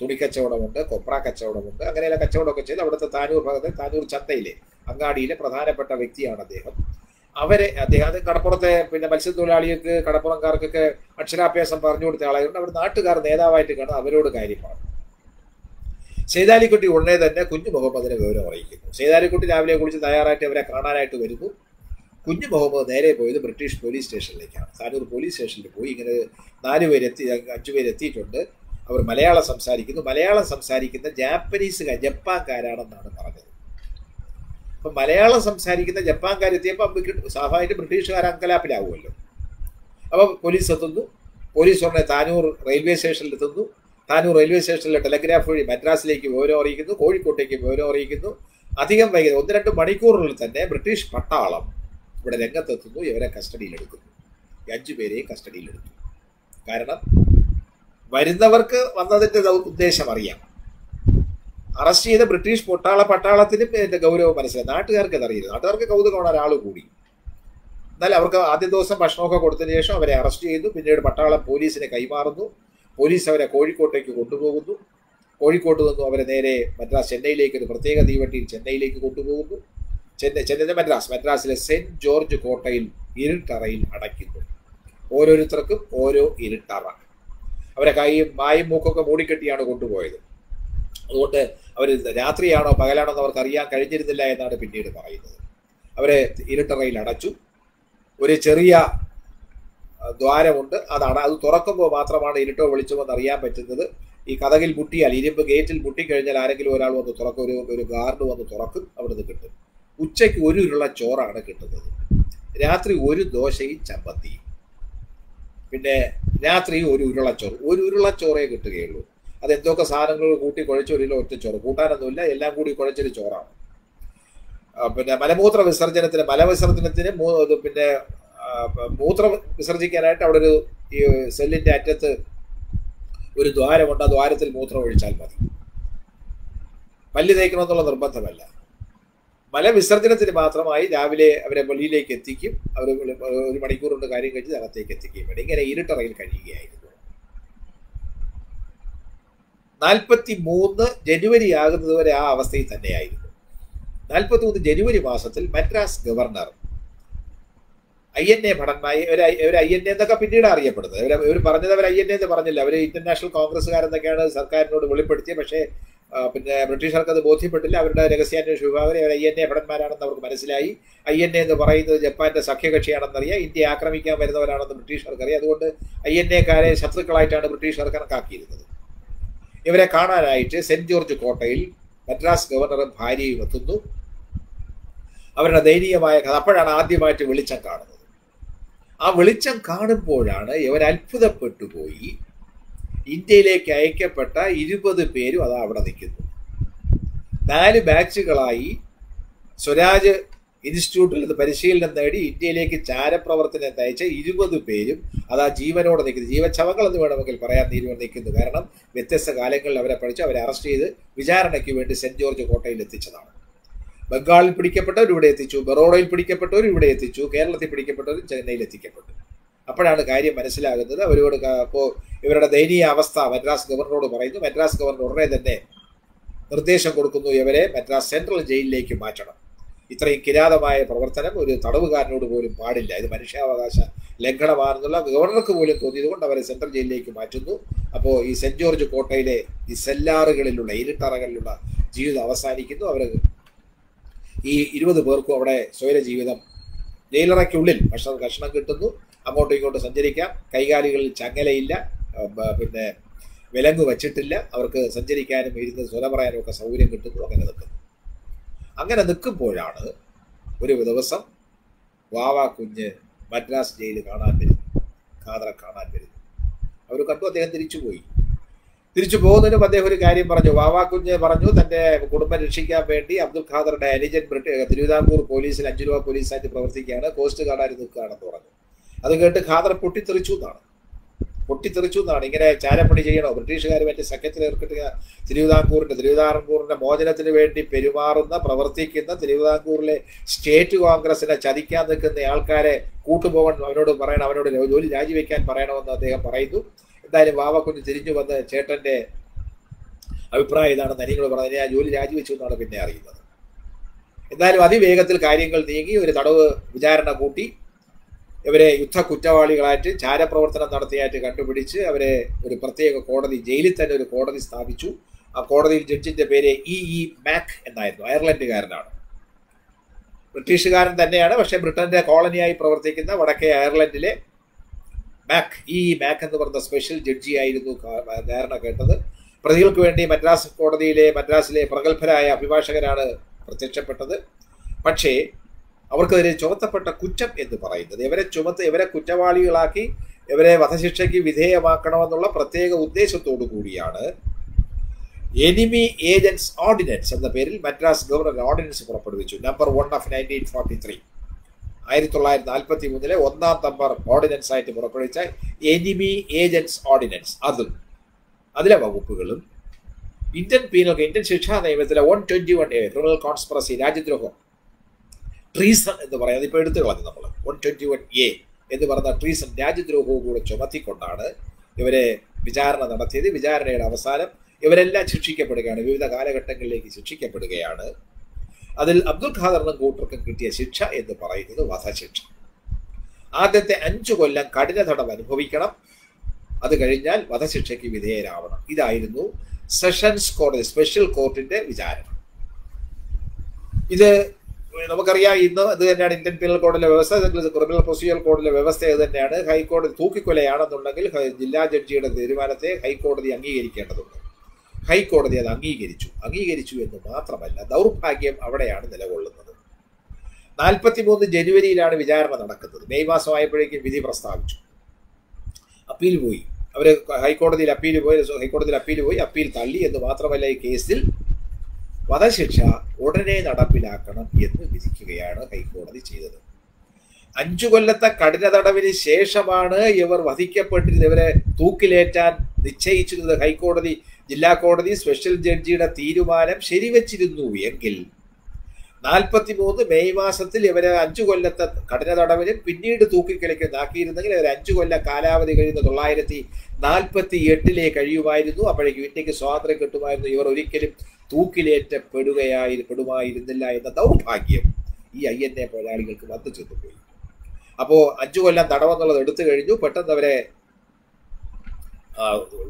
തുണിക്കച്ചവടമുണ്ട് കൊപ്ര കച്ചവടമുണ്ട് അങ്ങനെയുള്ള കച്ചവടമൊക്കെ ചെയ്ത് അവിടുത്തെ താനൂർ ഭാഗത്തെ താനൂർ ചന്തയിലെ അങ്ങാടിയിലെ പ്രധാനപ്പെട്ട വ്യക്തിയാണ് അദ്ദേഹം. അവരെ അദ്ദേഹം അത് കടപ്പുറത്തെ പിന്നെ മത്സ്യത്തൊഴിലാളികൾക്ക് കടപ്പുറംകാർക്കൊക്കെ അക്ഷരാഭ്യാസം പറഞ്ഞു കൊടുത്ത ആളായതുകൊണ്ട് അവർ നാട്ടുകാർ നേതാവായിട്ട് കാണും അവരോട് കാര്യമാണ്. സേതാലിക്കുട്ടി ഉടനെ തന്നെ കുഞ്ഞു മുഹമ്മദിനെ വിവരം അറിയിക്കുന്നു. സേതാലിക്കുട്ടി രാവിലെ കുളിച്ച് തയ്യാറായിട്ട് അവരെ കാണാനായിട്ട് വരുന്നു. കുഞ്ഞു മുഹമ്മദ് നേരെ പോയത് ബ്രിട്ടീഷ് പോലീസ് സ്റ്റേഷനിലേക്കാണ്. താനൂർ പോലീസ് സ്റ്റേഷനിൽ പോയി ഇങ്ങനെ നാലുപേരെത്തി അഞ്ചുപേരെത്തിയിട്ടുണ്ട് അഞ്ചു പേരെത്തിയിട്ടുണ്ട് അവർ മലയാളം സംസാരിക്കുന്നു. മലയാളം സംസാരിക്കുന്ന ജാപ്പനീസ് ജപ്പാൻകാരാണെന്നാണ് പറഞ്ഞത്. അപ്പം മലയാളം സംസാരിക്കുന്ന ജപ്പാൻകാരെത്തിയപ്പോൾ സ്വാഭാവികമായിട്ട് ബ്രിട്ടീഷുകാർ അങ്കലാപ്പിലാവുമല്ലോ. അപ്പോൾ പോലീസ് എത്തുന്നു. പോലീസ് ഉടനെ താനൂർ റെയിൽവേ സ്റ്റേഷനിൽ എത്തുന്നു. താനൂർ റെയിൽവേ സ്റ്റേഷനിലെ ടെലഗ്രാഫ് വഴി മദ്രാസിലേക്ക് വിവരം അറിയിക്കുന്നു കോഴിക്കോട്ടേക്ക് വിവരം അറിയിക്കുന്നു. അധികം വൈകുന്നത് ഒന്ന് രണ്ട് മണിക്കൂറിനുള്ളിൽ തന്നെ ബ്രിട്ടീഷ് പട്ടാളം ഇവിടെ രംഗത്തെത്തുന്നു ഇവരെ കസ്റ്റഡിയിലെടുക്കുന്നു. ഈ അഞ്ചു പേരെയും കസ്റ്റഡിയിലെടുത്തു. കാരണം വരുന്നവർക്ക് വന്നതിന്റെ ഉദ്ദേശം അറിയാം. അറസ്റ്റ് ചെയ്ത ബ്രിട്ടീഷ് പൊട്ടാള പട്ടാളത്തിനും എന്റെ ഗൗരവം മനസ്സിലായി. നാട്ടുകാർക്ക് അതറിയില്ല. നാട്ടുകാർക്ക് കൗതുകമാണ് ഒരാൾ കൂടി. എന്നാൽ അവർക്ക് ആദ്യ ദിവസം ഭക്ഷണമൊക്കെ കൊടുത്തതിന് ശേഷം അവരെ അറസ്റ്റ് ചെയ്തു. പിന്നീട് പട്ടാളം പോലീസിനെ കൈമാറുന്നു. പോലീസ് അവരെ കോഴിക്കോട്ടേക്ക് കൊണ്ടുപോകുന്നു. കോഴിക്കോട്ട് നിന്നും അവരെ നേരെ മദ്രാസ് ചെന്നൈയിലേക്ക് ഒരു പ്രത്യേക തീവണ്ടിയിൽ ചെന്നൈയിലേക്ക് കൊണ്ടുപോകുന്നു. ചെന്നൈ ചെന്നൈ മദ്രാസ് മദ്രാസിലെ സെന്റ് ജോർജ് കോട്ടയിൽ ഇരുട്ടറയിൽ അടയ്ക്കുന്നു. ഓരോരുത്തർക്കും ഓരോ ഇരുട്ടറ. അവരെ കൈയും മായും മൂക്കൊക്കെ മൂടിക്കെട്ടിയാണ് കൊണ്ടുപോയത്. അതുകൊണ്ട് അവർ രാത്രിയാണോ പകലാണോ എന്ന് അവർക്ക് അറിയാൻ കഴിഞ്ഞിരുന്നില്ല എന്നാണ് പിന്നീട് പറയുന്നത്. അവരെ ഇരുട്ടറയിൽ അടച്ചു. ഒരു ചെറിയ ദ്വാരമുണ്ട്. അതാണ്. അത് തുറക്കുമ്പോൾ മാത്രമാണ് ഇരുട്ടോ വെളിച്ചമോ അറിയാൻ പറ്റുന്നത്. ഈ കഥകിൽ മുട്ടിയാൽ ഇരുമ്പ് ഗേറ്റിൽ മുട്ടിക്കഴിഞ്ഞാൽ ആരെങ്കിലും ഒരാൾ വന്ന് തുറക്കും. ഒരു ഒരു ഗാർഡ് വന്ന് തുറക്കും. അവിടുന്ന് കിട്ടും. ഉച്ചയ്ക്ക് ഒരു ഉരുള ചോറാണ് കിട്ടുന്നത്. രാത്രി ഒരു ദോശയും ചമ്മന്തിയും പിന്നെ രാത്രി ഒരു ഉരുളച്ചോറ് ഒരു ഉരുളച്ചോറേ കിട്ടുകയുള്ളൂ. അത് എന്തൊക്കെ സാധനങ്ങൾ കൂട്ടി കുഴച്ച് ഒരു ചോറ്. കൂട്ടാനൊന്നുമില്ല. എല്ലാം കൂടി കുഴച്ചൊരു ചോറാണ്. പിന്നെ മലമൂത്ര വിസർജനത്തിന് മലവിസർജനത്തിന് പിന്നെ മൂത്രം വിസർജിക്കാനായിട്ട് അവിടെ ഒരു ഈ സെല്ലിന്റെ അറ്റത്ത് ഒരു ദ്വാരമുണ്ട്. ആ ദ്വാരത്തിൽ മൂത്രം ഒഴിച്ചാൽ മതി. പല്ല് തേക്കണമെന്നുള്ള നിർബന്ധമല്ല. മലവിസർജനത്തിന് മാത്രമായി രാവിലെ അവരെ വെളിയിലേക്ക് എത്തിക്കും. അവർ ഒരു മണിക്കൂർ കൊണ്ട് കാര്യം കഴിച്ച് അകത്തേക്ക് എത്തിക്കുകയും വേണം. ഇങ്ങനെ ഇരുട്ടറയിൽ കഴിയുകയായിരുന്നു. നാൽപ്പത്തി മൂന്ന് ജനുവരി ആകുന്നതുവരെ ആ അവസ്ഥയിൽ തന്നെയായിരുന്നു. നാൽപ്പത്തി മൂന്ന് ജനുവരി മാസത്തിൽ Madras governor I N A ഭടന്മാർ ഒരു ഐ എൻ എ എന്നൊക്കെ പിന്നീട് അറിയപ്പെടുന്നത്. ഇവർ ഇവർ പറഞ്ഞത് അവർ ഐ എൻ എ എന്ന് പറഞ്ഞില്ല. അവർ ഇന്റർനാഷണൽ കോൺഗ്രസ്സുകാരെന്നൊക്കെയാണ് സർക്കാരിനോട് വെളിപ്പെടുത്തിയത്. പക്ഷേ പിന്നെ ബ്രിട്ടീഷുകാർക്ക് അത് ബോധ്യപ്പെട്ടില്ല. അവരുടെ രഹസ്യാന്വേഷണ വിഭാഗം അവർ ഐ എൻ എ ഭടന്മാരാണെന്ന് അവർക്ക് മനസ്സിലായി. ഐ എൻ എ എന്ന് പറയുന്നത് ജപ്പാന്റെ സഖ്യകക്ഷിയാണെന്നറിയാം. ഇന്ത്യ ആക്രമിക്കാൻ വരുന്നവരാണെന്ന് ബ്രിട്ടീഷുകാർക്ക് അറിയാം അതുകൊണ്ട് ഐ എൻ എക്കാരെ ശത്രുക്കളായിട്ടാണ് ബ്രിട്ടീഷുകാർ കണക്കാക്കിയിരുന്നത്. ഇവരെ കാണാനായിട്ട് സെന്റ് ജോർജ് കോട്ടയിൽ മദ്രാസ് ഗവർണറും ഭാര്യയും എത്തുന്നു. അവരുടെ ദയനീയമായ കഥ. അപ്പോഴാണ് ആദ്യമായിട്ട് വെളിച്ചം കാണുന്നത്. ആ വെളിച്ചം കാണുമ്പോഴാണ് ഇവർ അത്ഭുതപ്പെട്ടു പോയി. ഇന്ത്യയിലേക്ക് അയക്കപ്പെട്ട ഇരുപത് പേരും അതാ അവിടെ നിൽക്കുന്നു. നാല് ബാച്ചുകളായി സ്വരാജ് ഇൻസ്റ്റിറ്റ്യൂട്ടിൽ നിന്ന് പരിശീലനം നേടി ഇന്ത്യയിലേക്ക് ചാരപ്രവർത്തനം തയ്ച്ച ഇരുപത് പേരും അതാ ജീവനോടെ നിൽക്കുന്നു. ജീവച്ഛവങ്ങൾ എന്ന് വേണമെങ്കിൽ പറയാൻ തീരുമാനം നിൽക്കുന്നു കാരണം വ്യത്യസ്ത കാലങ്ങളിൽ അവരെ പഠിച്ച് അവരെ അറസ്റ്റ് ചെയ്ത് വിചാരണയ്ക്ക് വേണ്ടി സെന്റ് ജോർജ് കോട്ടയിൽ എത്തിച്ചതാണ്. ബംഗാളിൽ പിടിക്കപ്പെട്ടവർ ഇവിടെ എത്തിച്ചു ബറോഡയിൽ പിടിക്കപ്പെട്ടവർ ഇവിടെ എത്തിച്ചു കേരളത്തിൽ പിടിക്കപ്പെട്ടവർ ചെന്നൈയിൽ എത്തിക്കപ്പെട്ടു. അപ്പോഴാണ് കാര്യം മനസ്സിലാകുന്നത്. അവരോട് അപ്പോൾ ഇവരുടെ ദയനീയ അവസ്ഥ മദ്രാസ് ഗവർണറോട് പറയുന്നു. മദ്രാസ് ഗവർണർ ഉടനെ തന്നെ നിർദ്ദേശം കൊടുക്കുന്നു ഇവരെ മദ്രാസ് സെൻട്രൽ ജയിലിലേക്ക് മാറ്റണം. ഇത്രയും കിരാതമായ പ്രവർത്തനം ഒരു തടവുകാരനോട് പോലും പാടില്ല. ഇത് മനുഷ്യാവകാശ ലംഘനമാണെന്നുള്ള ഗവർണർക്ക് പോലും തോന്നിയതുകൊണ്ട് അവരെ സെൻട്രൽ ജയിലിലേക്ക് മാറ്റുന്നു. അപ്പോൾ ഈ സെന്റ് ജോർജ് കോട്ടയിലെ ഈ സെല്ലാറുകളിലുള്ള ഇരുട്ടറകളിലുള്ള ജീവിതം അവസാനിക്കുന്നു. അവർ ഈ ഇരുപത് പേർക്കും അവിടെ സ്വൈര ജീവിതം ജയിലറയ്ക്കുള്ളിൽ ഭക്ഷണം കഷ്ണം കിട്ടുന്നു. അങ്ങോട്ടും ഇങ്ങോട്ടും സഞ്ചരിക്കാം. കൈകാലികളിൽ ചങ്ങലയില്ല. പിന്നെ വിലങ്ങ് വച്ചിട്ടില്ല. അവർക്ക് സഞ്ചരിക്കാനും ഇരുന്ന് സ്വല പറയാനും ഒക്കെ സൗകര്യം കിട്ടുന്നു. അങ്ങനെ നിൽക്കുന്നു. അങ്ങനെ നിൽക്കുമ്പോഴാണ് ഒരു ദിവസം വാവ കുഞ്ഞ് മദ്രാസ് ജയിൽ കാണാൻ വരുന്നു. കാതറ കാണാൻ വരുന്നു. അവർ കണ്ടു അദ്ദേഹം തിരിച്ചുപോയി. തിരിച്ചു പോകുന്നതിനും അദ്ദേഹം ഒരു കാര്യം പറഞ്ഞു. വാവാ കുഞ്ഞ് പറഞ്ഞു തന്റെ കുടുംബം രക്ഷിക്കാൻ വേണ്ടി അബ്ദുൽ ഖാദറുടെ അനുജൻ തിരുവിതാംകൂർ പോലീസിൽ അഞ്ചു രൂപ പോലീസായിട്ട് പ്രവർത്തിക്കുകയാണ്. കോസ്റ്റ് ഗാർഡായി നിൽക്കുകയാണെന്ന് പറഞ്ഞു. അത് കേട്ട് ഖാദർ പൊട്ടിത്തെറിച്ചു എന്നാണ്. പൊട്ടിത്തെറിച്ചു എന്നാണ്. ഇങ്ങനെ ചാരപ്പണി ചെയ്യണോ? ബ്രിട്ടീഷുകാർ മറ്റേ സഖ്യത്തിൽ ഏർപ്പെട്ടുക തിരുവിതാംകൂറിന്റെ തിരുവിതാംകൂറിന്റെ മോചനത്തിന് വേണ്ടി പെരുമാറുന്ന പ്രവർത്തിക്കുന്ന തിരുവിതാംകൂറിലെ സ്റ്റേറ്റ് കോൺഗ്രസിനെ ചതിക്കാൻ നിൽക്കുന്ന ആൾക്കാരെ കൂട്ടുപോകണം. അവനോട് പറയണം. അവനോട് ജോലി രാജിവെക്കാൻ പറയണമെന്ന് അദ്ദേഹം പറയുന്നു. എന്തായാലും വാവക്കുഞ്ഞ് തിരിഞ്ഞു വന്ന് ചേട്ടന്റെ അഭിപ്രായം ഇതാണെന്ന് അനിയനോട് പറഞ്ഞത് ആ ജോലി രാജിവെച്ചു എന്നാണ് പിന്നെ അറിയുന്നത്. എന്നാലും അതിവേഗത്തിൽ കാര്യങ്ങൾ നീങ്ങി ഒരു തടവ് വിചാരണ കൂട്ടി ഇവരെ യുദ്ധ കുറ്റവാളികളായിട്ട് ചാരപ്രവർത്തനം നടത്തിയായിട്ട് കണ്ടുപിടിച്ച് അവരെ ഒരു പ്രത്യേക കോടതി ജയിലിൽ തന്നെ ഒരു കോടതി സ്ഥാപിച്ചു. ആ കോടതിയിൽ ജഡ്ജിന്റെ പേര് ഇ ഇ മാക് എന്നായിരുന്നു. അയർലൻഡുകാരനാണ്. ബ്രിട്ടീഷുകാരൻ തന്നെയാണ്. പക്ഷേ ബ്രിട്ടന്റെ കോളനിയായി പ്രവർത്തിക്കുന്ന വടക്കേ അയർലൻഡിലെ മാക് ഇ മാക് എന്ന് പറഞ്ഞ സ്പെഷ്യൽ ജഡ്ജിയായിരുന്നു ധാരണ കേട്ടത്. പ്രതികൾക്ക് വേണ്ടി മദ്രാസ് കോടതിയിലെ മദ്രാസിലെ പ്രഗത്ഭരായ അഭിഭാഷകരാണ് പ്രത്യക്ഷപ്പെട്ടത്. പക്ഷേ അവർക്കെതിരെ ചുമത്തപ്പെട്ട കുറ്റം എന്ന് പറയുന്നത് ഇവരെ ചുമത്ത് ഇവരെ കുറ്റവാളികളാക്കി ഇവരെ വധശിക്ഷയ്ക്ക് വിധേയമാക്കണമെന്നുള്ള പ്രത്യേക ഉദ്ദേശത്തോടു കൂടിയാണ് എനിമി ഏജൻസ് ഓർഡിനൻസ് എന്ന പേരിൽ മദ്രാസ് ഗവർണർ ഓർഡിനൻസ് പുറപ്പെടുവിച്ചു. Number one of nineteen forty three ആയിരത്തി തൊള്ളായിരത്തി നാൽപ്പത്തി മൂന്നിലെ ഒന്നാം നമ്പർ ഓർഡിനൻസ് ആയിട്ട് പുറപ്പെടുവിച്ച എനിമി ഏജൻസ് ഓർഡിനൻസ് അതും അതിലെ വകുപ്പുകളും ഇന്ത്യൻ പീനൽ ഇന്ത്യൻ ശിക്ഷാ നിയമത്തിലെ one twenty one A criminal conspiracy രാജ്യദ്രോഹം treason എന്ന് പറയുന്നത് ഇപ്പോൾ എടുത്തു കളഞ്ഞു നമ്മൾ വൺ ട്വന്റി വൺ എ എന്ന് പറഞ്ഞ ട്രീസൺ രാജ്യദ്രോഹവും കൂടെ ചുമത്തിക്കൊണ്ടാണ് ഇവരെ വിചാരണ നടത്തിയത്. വിചാരണയുടെ അവസാനം ഇവരെല്ലാം ശിക്ഷിക്കപ്പെടുകയാണ്. വിവിധ കാലഘട്ടങ്ങളിലേക്ക് ശിക്ഷിക്കപ്പെടുകയാണ്. അതിൽ അബ്ദുൽ ഖാദറിനും കൂട്ടർക്കും കിട്ടിയ ശിക്ഷ എന്ന് പറയുന്നത് വധശിക്ഷ. ആദ്യത്തെ അഞ്ചു കൊല്ലം കഠിന തടവ് അനുഭവിക്കണം. അത് കഴിഞ്ഞാൽ വധശിക്ഷയ്ക്ക് വിധേയരാവണം. ഇതായിരുന്നു സെഷൻസ് കോടതി സ്പെഷ്യൽ കോർട്ടിന്റെ വിചാരണ. ഇത് നമുക്കറിയാം ഇന്ന് ഇത് തന്നെയാണ് ഇന്ത്യൻ പീനൽ കോഡിലെ വ്യവസ്ഥ ക്രിമിനൽ പ്രൊസീജിയർ കോഡിലെ വ്യവസ്ഥ ഇത് തന്നെയാണ്. ഹൈക്കോടതി തൂക്കിക്കൊലയാണെന്നുണ്ടെങ്കിൽ ജില്ലാ ജഡ്ജിയുടെ തീരുമാനത്തെ ഹൈക്കോടതി അംഗീകരിക്കേണ്ടതുണ്ട്. ഹൈക്കോടതി അത് അംഗീകരിച്ചു. അംഗീകരിച്ചു എന്ന് മാത്രമല്ല ദൗർഭാഗ്യം അവിടെയാണ് നിലകൊള്ളുന്നത്. നാൽപ്പത്തിമൂന്ന് ജനുവരിയിലാണ് വിചാരണ നടക്കുന്നത്. മെയ് മാസമായപ്പോഴേക്കും വിധി പ്രസ്താവിച്ചു. അപ്പീൽ പോയി. അവർ ഹൈക്കോടതിയിൽ അപ്പീൽ പോയി ഹൈക്കോടതിയിൽ അപ്പീൽ പോയി അപ്പീൽ തള്ളി എന്ന് മാത്രമല്ല ഈ കേസിൽ വധശിക്ഷ ഉടനെ നടപ്പിലാക്കണം എന്ന് വിധിക്കുകയാണ് ഹൈക്കോടതി ചെയ്തത്. അഞ്ചു കൊല്ലത്തെ കഠിന തടവിന് ശേഷമാണ് ഇവർ വധിക്കപ്പെട്ടിരുന്നത്. ഇവരെ തൂക്കിലേറ്റാൻ നിശ്ചയിച്ചിരുന്നത് ഹൈക്കോടതി ജില്ലാ കോടതി സ്പെഷ്യൽ ജഡ്ജിയുടെ തീരുമാനം ശരിവച്ചിരുന്നു എങ്കിൽ നാൽപ്പത്തിമൂന്ന് മെയ് മാസത്തിൽ ഇവരെ അഞ്ചു കൊല്ലത്തെ കഠിന തടവിനും പിന്നീട് തൂക്കിക്കളിക്കുന്നതാക്കിയിരുന്നെങ്കിൽ ഇവർ അഞ്ചു കൊല്ലം കാലാവധി കഴിയുന്ന തൊള്ളായിരത്തി നാൽപ്പത്തി എട്ടിലേ കഴിയുമായിരുന്നു. അപ്പോഴേക്കും ഇന്ത്യയ്ക്ക് സ്വാതന്ത്ര്യം കിട്ടുമായിരുന്നു. ഇവർ ഒരിക്കലും തൂക്കിലേറ്റപ്പെടുകയായി പെടുമായിരുന്നില്ല എന്ന ദൗർഭാഗ്യം ഈ ഐ എൻ എ പോരാളികൾക്ക് വന്നു ചെന്നുപോയി. അപ്പോൾ അഞ്ചു കൊല്ലം തടവെന്നുള്ളത് എടുത്തു കഴിഞ്ഞു. പെട്ടെന്ന് അവരെ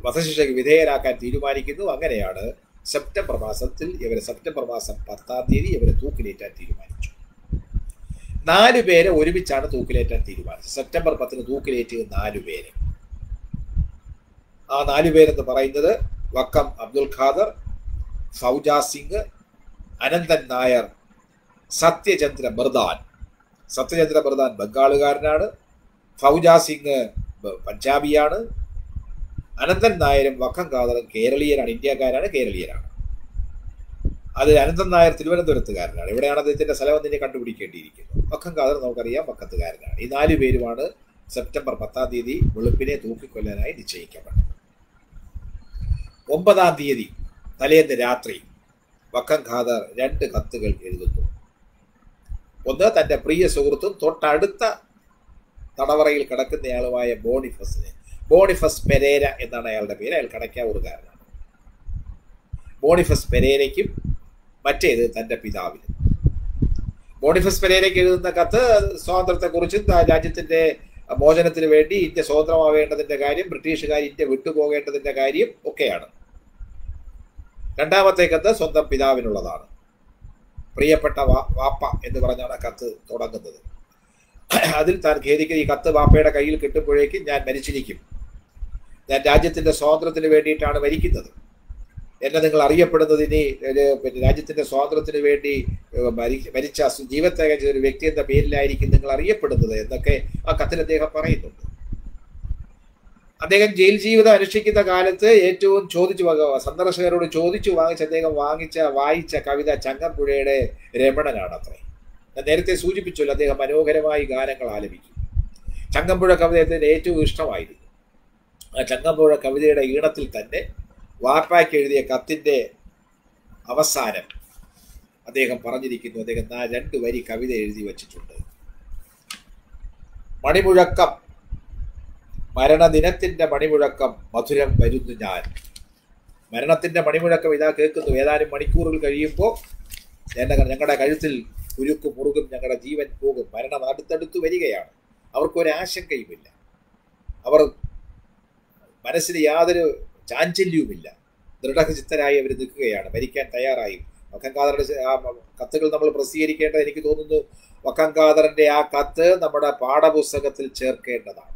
വധശിക്ഷയ്ക്ക് വിധേയരാക്കാൻ തീരുമാനിക്കുന്നു. അങ്ങനെയാണ് സെപ്റ്റംബർ മാസത്തിൽ ഇവരെ സെപ്റ്റംബർ മാസം പത്താം തീയതി ഇവരെ തൂക്കിലേറ്റാൻ തീരുമാനിച്ചു. നാലു പേരെ ഒരുമിച്ചാണ് തൂക്കിലേറ്റാൻ തീരുമാനിച്ചത്. സെപ്റ്റംബർ പത്തിന് തൂക്കിലേറ്റിയത് നാലു പേര്. ആ നാലു പേരെന്ന് പറയുന്നത് വക്കം അബ്ദുൽ ഖാദർ ഫൗജ സിംഗ് അനന്തൻ നായർ സത്യചന്ദ്ര ബർദാൻ. സത്യചന്ദ്ര ബർദാൻ ബംഗാളുകാരനാണ്. ഫൗജ സിംഗ് പഞ്ചാബിയാണ്. അനന്തൻ നായരും വക്കം കാതറും കേരളീയരാണ്. ഇന്ത്യക്കാരാണ് കേരളീയരാണ്. അത് അനന്തൻ നായർ തിരുവനന്തപുരത്തുകാരനാണ്. ഇവിടെയാണ് അദ്ദേഹത്തിന്റെ സ്ഥലം തന്നെ കണ്ടുപിടിക്കേണ്ടിയിരിക്കുന്നത് വക്കം കാതർ നമുക്കറിയാം വക്കത്തുകാരനാണ്. ഈ നാല് പേരുമാണ് സെപ്റ്റംബർ പത്താം തീയതി വെളുപ്പിനെ തൂക്കിക്കൊല്ലാനായി നിശ്ചയിക്കപ്പെട്ടത്. ഒമ്പതാം തീയതി തലേന്ന് രാത്രി വക്കം ഖാദർ രണ്ട് കത്തുകൾ എഴുതുന്നു. ഒന്ന് തന്റെ പ്രിയ സുഹൃത്തും തൊട്ടടുത്ത തടവറയിൽ കിടക്കുന്നയാളുമായ ബോണിഫസിനെ ബോണിഫസ് പെരേര എന്നാണ് അയാളുടെ പേര്. അയാൾ കടയ്ക്കാവൂറുകാരനാണ് ബോണിഫസ് പെരേരയ്ക്കും മറ്റേത് തന്റെ പിതാവിനും. ബോണിഫസ് പെരേരയ്ക്ക് എഴുതുന്ന കത്ത് സ്വാതന്ത്ര്യത്തെക്കുറിച്ചും രാജ്യത്തിന്റെ മോചനത്തിന് വേണ്ടി ഇന്ത്യ സ്വതന്ത്രമാവേണ്ടതിന്റെ കാര്യം ബ്രിട്ടീഷുകാർ ഇന്ത്യ വിട്ടുപോകേണ്ടതിന്റെ കാര്യം ഒക്കെയാണ്. രണ്ടാമത്തെ കത്ത് സ്വന്തം പിതാവിനുള്ളതാണ്. പ്രിയപ്പെട്ട വാപ്പ എന്ന് പറഞ്ഞാണ് കത്ത് തുടങ്ങുന്നത്. അതിൽ താൻ ഖേദിക്കുന്ന ഈ കത്ത് വാപ്പയുടെ കയ്യിൽ കിട്ടുമ്പോഴേക്കും ഞാൻ മരിച്ചിരിക്കും. ഞാൻ രാജ്യത്തിന്റെ സ്വാതന്ത്ര്യത്തിന് വേണ്ടിയിട്ടാണ് മരിക്കുന്നത് എന്നെ നിങ്ങൾ അറിയപ്പെടുന്നത് ഇനി പിന്നെ രാജ്യത്തിന്റെ സ്വാതന്ത്ര്യത്തിന് വേണ്ടി മരിച്ച ജീവത്യാഗം ചെയ്ത ഒരു വ്യക്തി എന്ന പേരിലായിരിക്കും നിങ്ങൾ അറിയപ്പെടുന്നത് എന്നൊക്കെ ആ കത്തിൽ അദ്ദേഹം പറയുന്നുണ്ട്. അദ്ദേഹം ജയിൽ ജീവിതം അനുഷ്ഠിക്കുന്ന കാലത്ത് ഏറ്റവും ചോദിച്ചു സന്ദർശകരോട് ചോദിച്ചു വാങ്ങിച്ച അദ്ദേഹം വാങ്ങിച്ച വായിച്ച കവിത ചങ്ങമ്പുഴയുടെ രമണനാണ് അത്രേ ഞാൻ നേരത്തെ സൂചിപ്പിച്ചല്ലോ അദ്ദേഹം മനോഹരമായി ഗാനങ്ങൾ ആലപിക്കും. ചങ്ങമ്പുഴ കവിത അദ്ദേഹത്തിന് ഏറ്റവും ഇഷ്ടമായിരുന്നു. ചങ്ങമ്പുഴ കവിതയുടെ ഈണത്തിൽ തന്നെ വാപ്പായ്ക്ക് എഴുതിയ കത്തിന്റെ അവസാനം അദ്ദേഹം പറഞ്ഞിരിക്കുന്നു. അദ്ദേഹം ആ രണ്ട് വരി കവിത എഴുതി വച്ചിട്ടുണ്ട്. മണിമുഴക്കം മരണദിനത്തിന്റെ മണിമുഴക്കം മധുരം വരുന്നു ഞാൻ. മരണത്തിന്റെ മണിമുഴക്കം ഇതാ കേൾക്കുന്നു. ഏതാനും മണിക്കൂറുകൾ കഴിയുമ്പോൾ ഞങ്ങളുടെ കഴുത്തിൽ കുരുക്ക് മുറുകും ഞങ്ങളുടെ ജീവൻ പോകും. മരണം അടുത്തടുത്ത് വരികയാണ്. അവർക്കൊരാശങ്കയുമില്ല. അവർ മനസ്സിന് യാതൊരു ചാഞ്ചല്യവുമില്ല. ദൃഢചിത്തരായി അവർ നിൽക്കുകയാണ്. ഭരിക്കാൻ തയ്യാറായി. വക്കംകാദറുടെ ആ കത്തുകൾ നമ്മൾ പ്രസിദ്ധീകരിക്കേണ്ടത് എനിക്ക് തോന്നുന്നു വക്കംകാദറിന്റെ ആ കത്ത് നമ്മുടെ പാഠപുസ്തകത്തിൽ ചേർക്കേണ്ടതാണ്.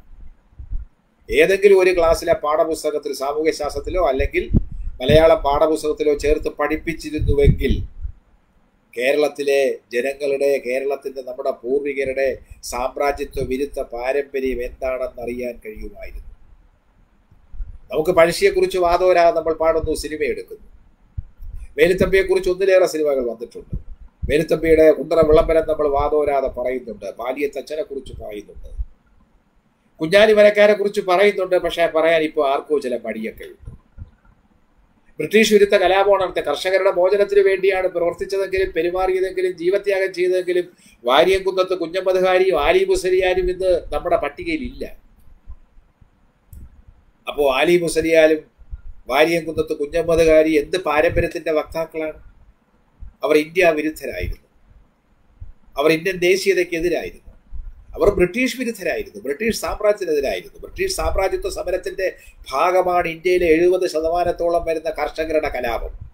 ഏതെങ്കിലും ഒരു ക്ലാസ്സിലെ പാഠപുസ്തകത്തിൽ സാമൂഹ്യ ശാസ്ത്രത്തിലോ അല്ലെങ്കിൽ മലയാളം പാഠപുസ്തകത്തിലോ ചേർത്ത് പഠിപ്പിച്ചിരുന്നുവെങ്കിൽ കേരളത്തിലെ ജനങ്ങളുടെ കേരളത്തിന്റെ നമ്മുടെ പൂർവികരുടെ സാമ്രാജ്യത്വ വിരുദ്ധ പാരമ്പര്യം എന്താണെന്ന് അറിയാൻ കഴിയുമായിരുന്നു. നമുക്ക് പഴശ്ശിയെക്കുറിച്ച് വാദോരാതെ നമ്മൾ പാടുന്നു സിനിമ എടുക്കുന്നു വേലുത്തമ്പിയെക്കുറിച്ച് ഒന്നിലേറെ സിനിമകൾ വന്നിട്ടുണ്ട്. വേലുത്തമ്പിയുടെ കുണ്ടറ വിളംബരം നമ്മൾ വാദോരാതെ പറയുന്നുണ്ട് പാലിയത്തച്ഛനെ കുറിച്ച് പറയുന്നുണ്ട്. കുഞ്ഞാലി മരക്കാരെ കുറിച്ച് പറയുന്നുണ്ട് പക്ഷേ പറയാൻ ഇപ്പോൾ ആർക്കോ ചില മടിയൊക്കെ ഉണ്ട്. ബ്രിട്ടീഷ് വിരുദ്ധ കലാപോണത്തെ കർഷകരുടെ മോചനത്തിന് വേണ്ടിയാണ് പ്രവർത്തിച്ചതെങ്കിലും പെരുമാറിയതെങ്കിലും ജീവത്യാഗം ചെയ്തതെങ്കിലും വാര്യംകുന്നത്ത് കുഞ്ഞമ്മദ്ഹാരിയും ആലി മുസരിയാരും ഇന്ന് നമ്മുടെ പട്ടികയിൽ ഇല്ല അപ്പോൾ ആലി മുസലിയാലും വാര്യംകുന്നത്ത് കുഞ്ഞമ്മദ്ഹാരി എന്ത് പാരമ്പര്യത്തിന്റെ വക്താക്കളാണ്? അവർ ഇന്ത്യ വിരുദ്ധരായിരുന്നു. അവർ ഇന്ത്യൻ ദേശീയതയ്ക്കെതിരായിരുന്നു. അവർ ബ്രിട്ടീഷ് വിരുദ്ധരായിരുന്നു. ബ്രിട്ടീഷ് സാമ്രാജ്യത്തിനെതിരായിരുന്നു. ബ്രിട്ടീഷ് സാമ്രാജ്യത്വ സമരത്തിന്റെ ഭാഗമാണ് ഇന്ത്യയിലെ എഴുപത് ശതമാനത്തോളം വരുന്ന കർഷകരുടെ കലാപം.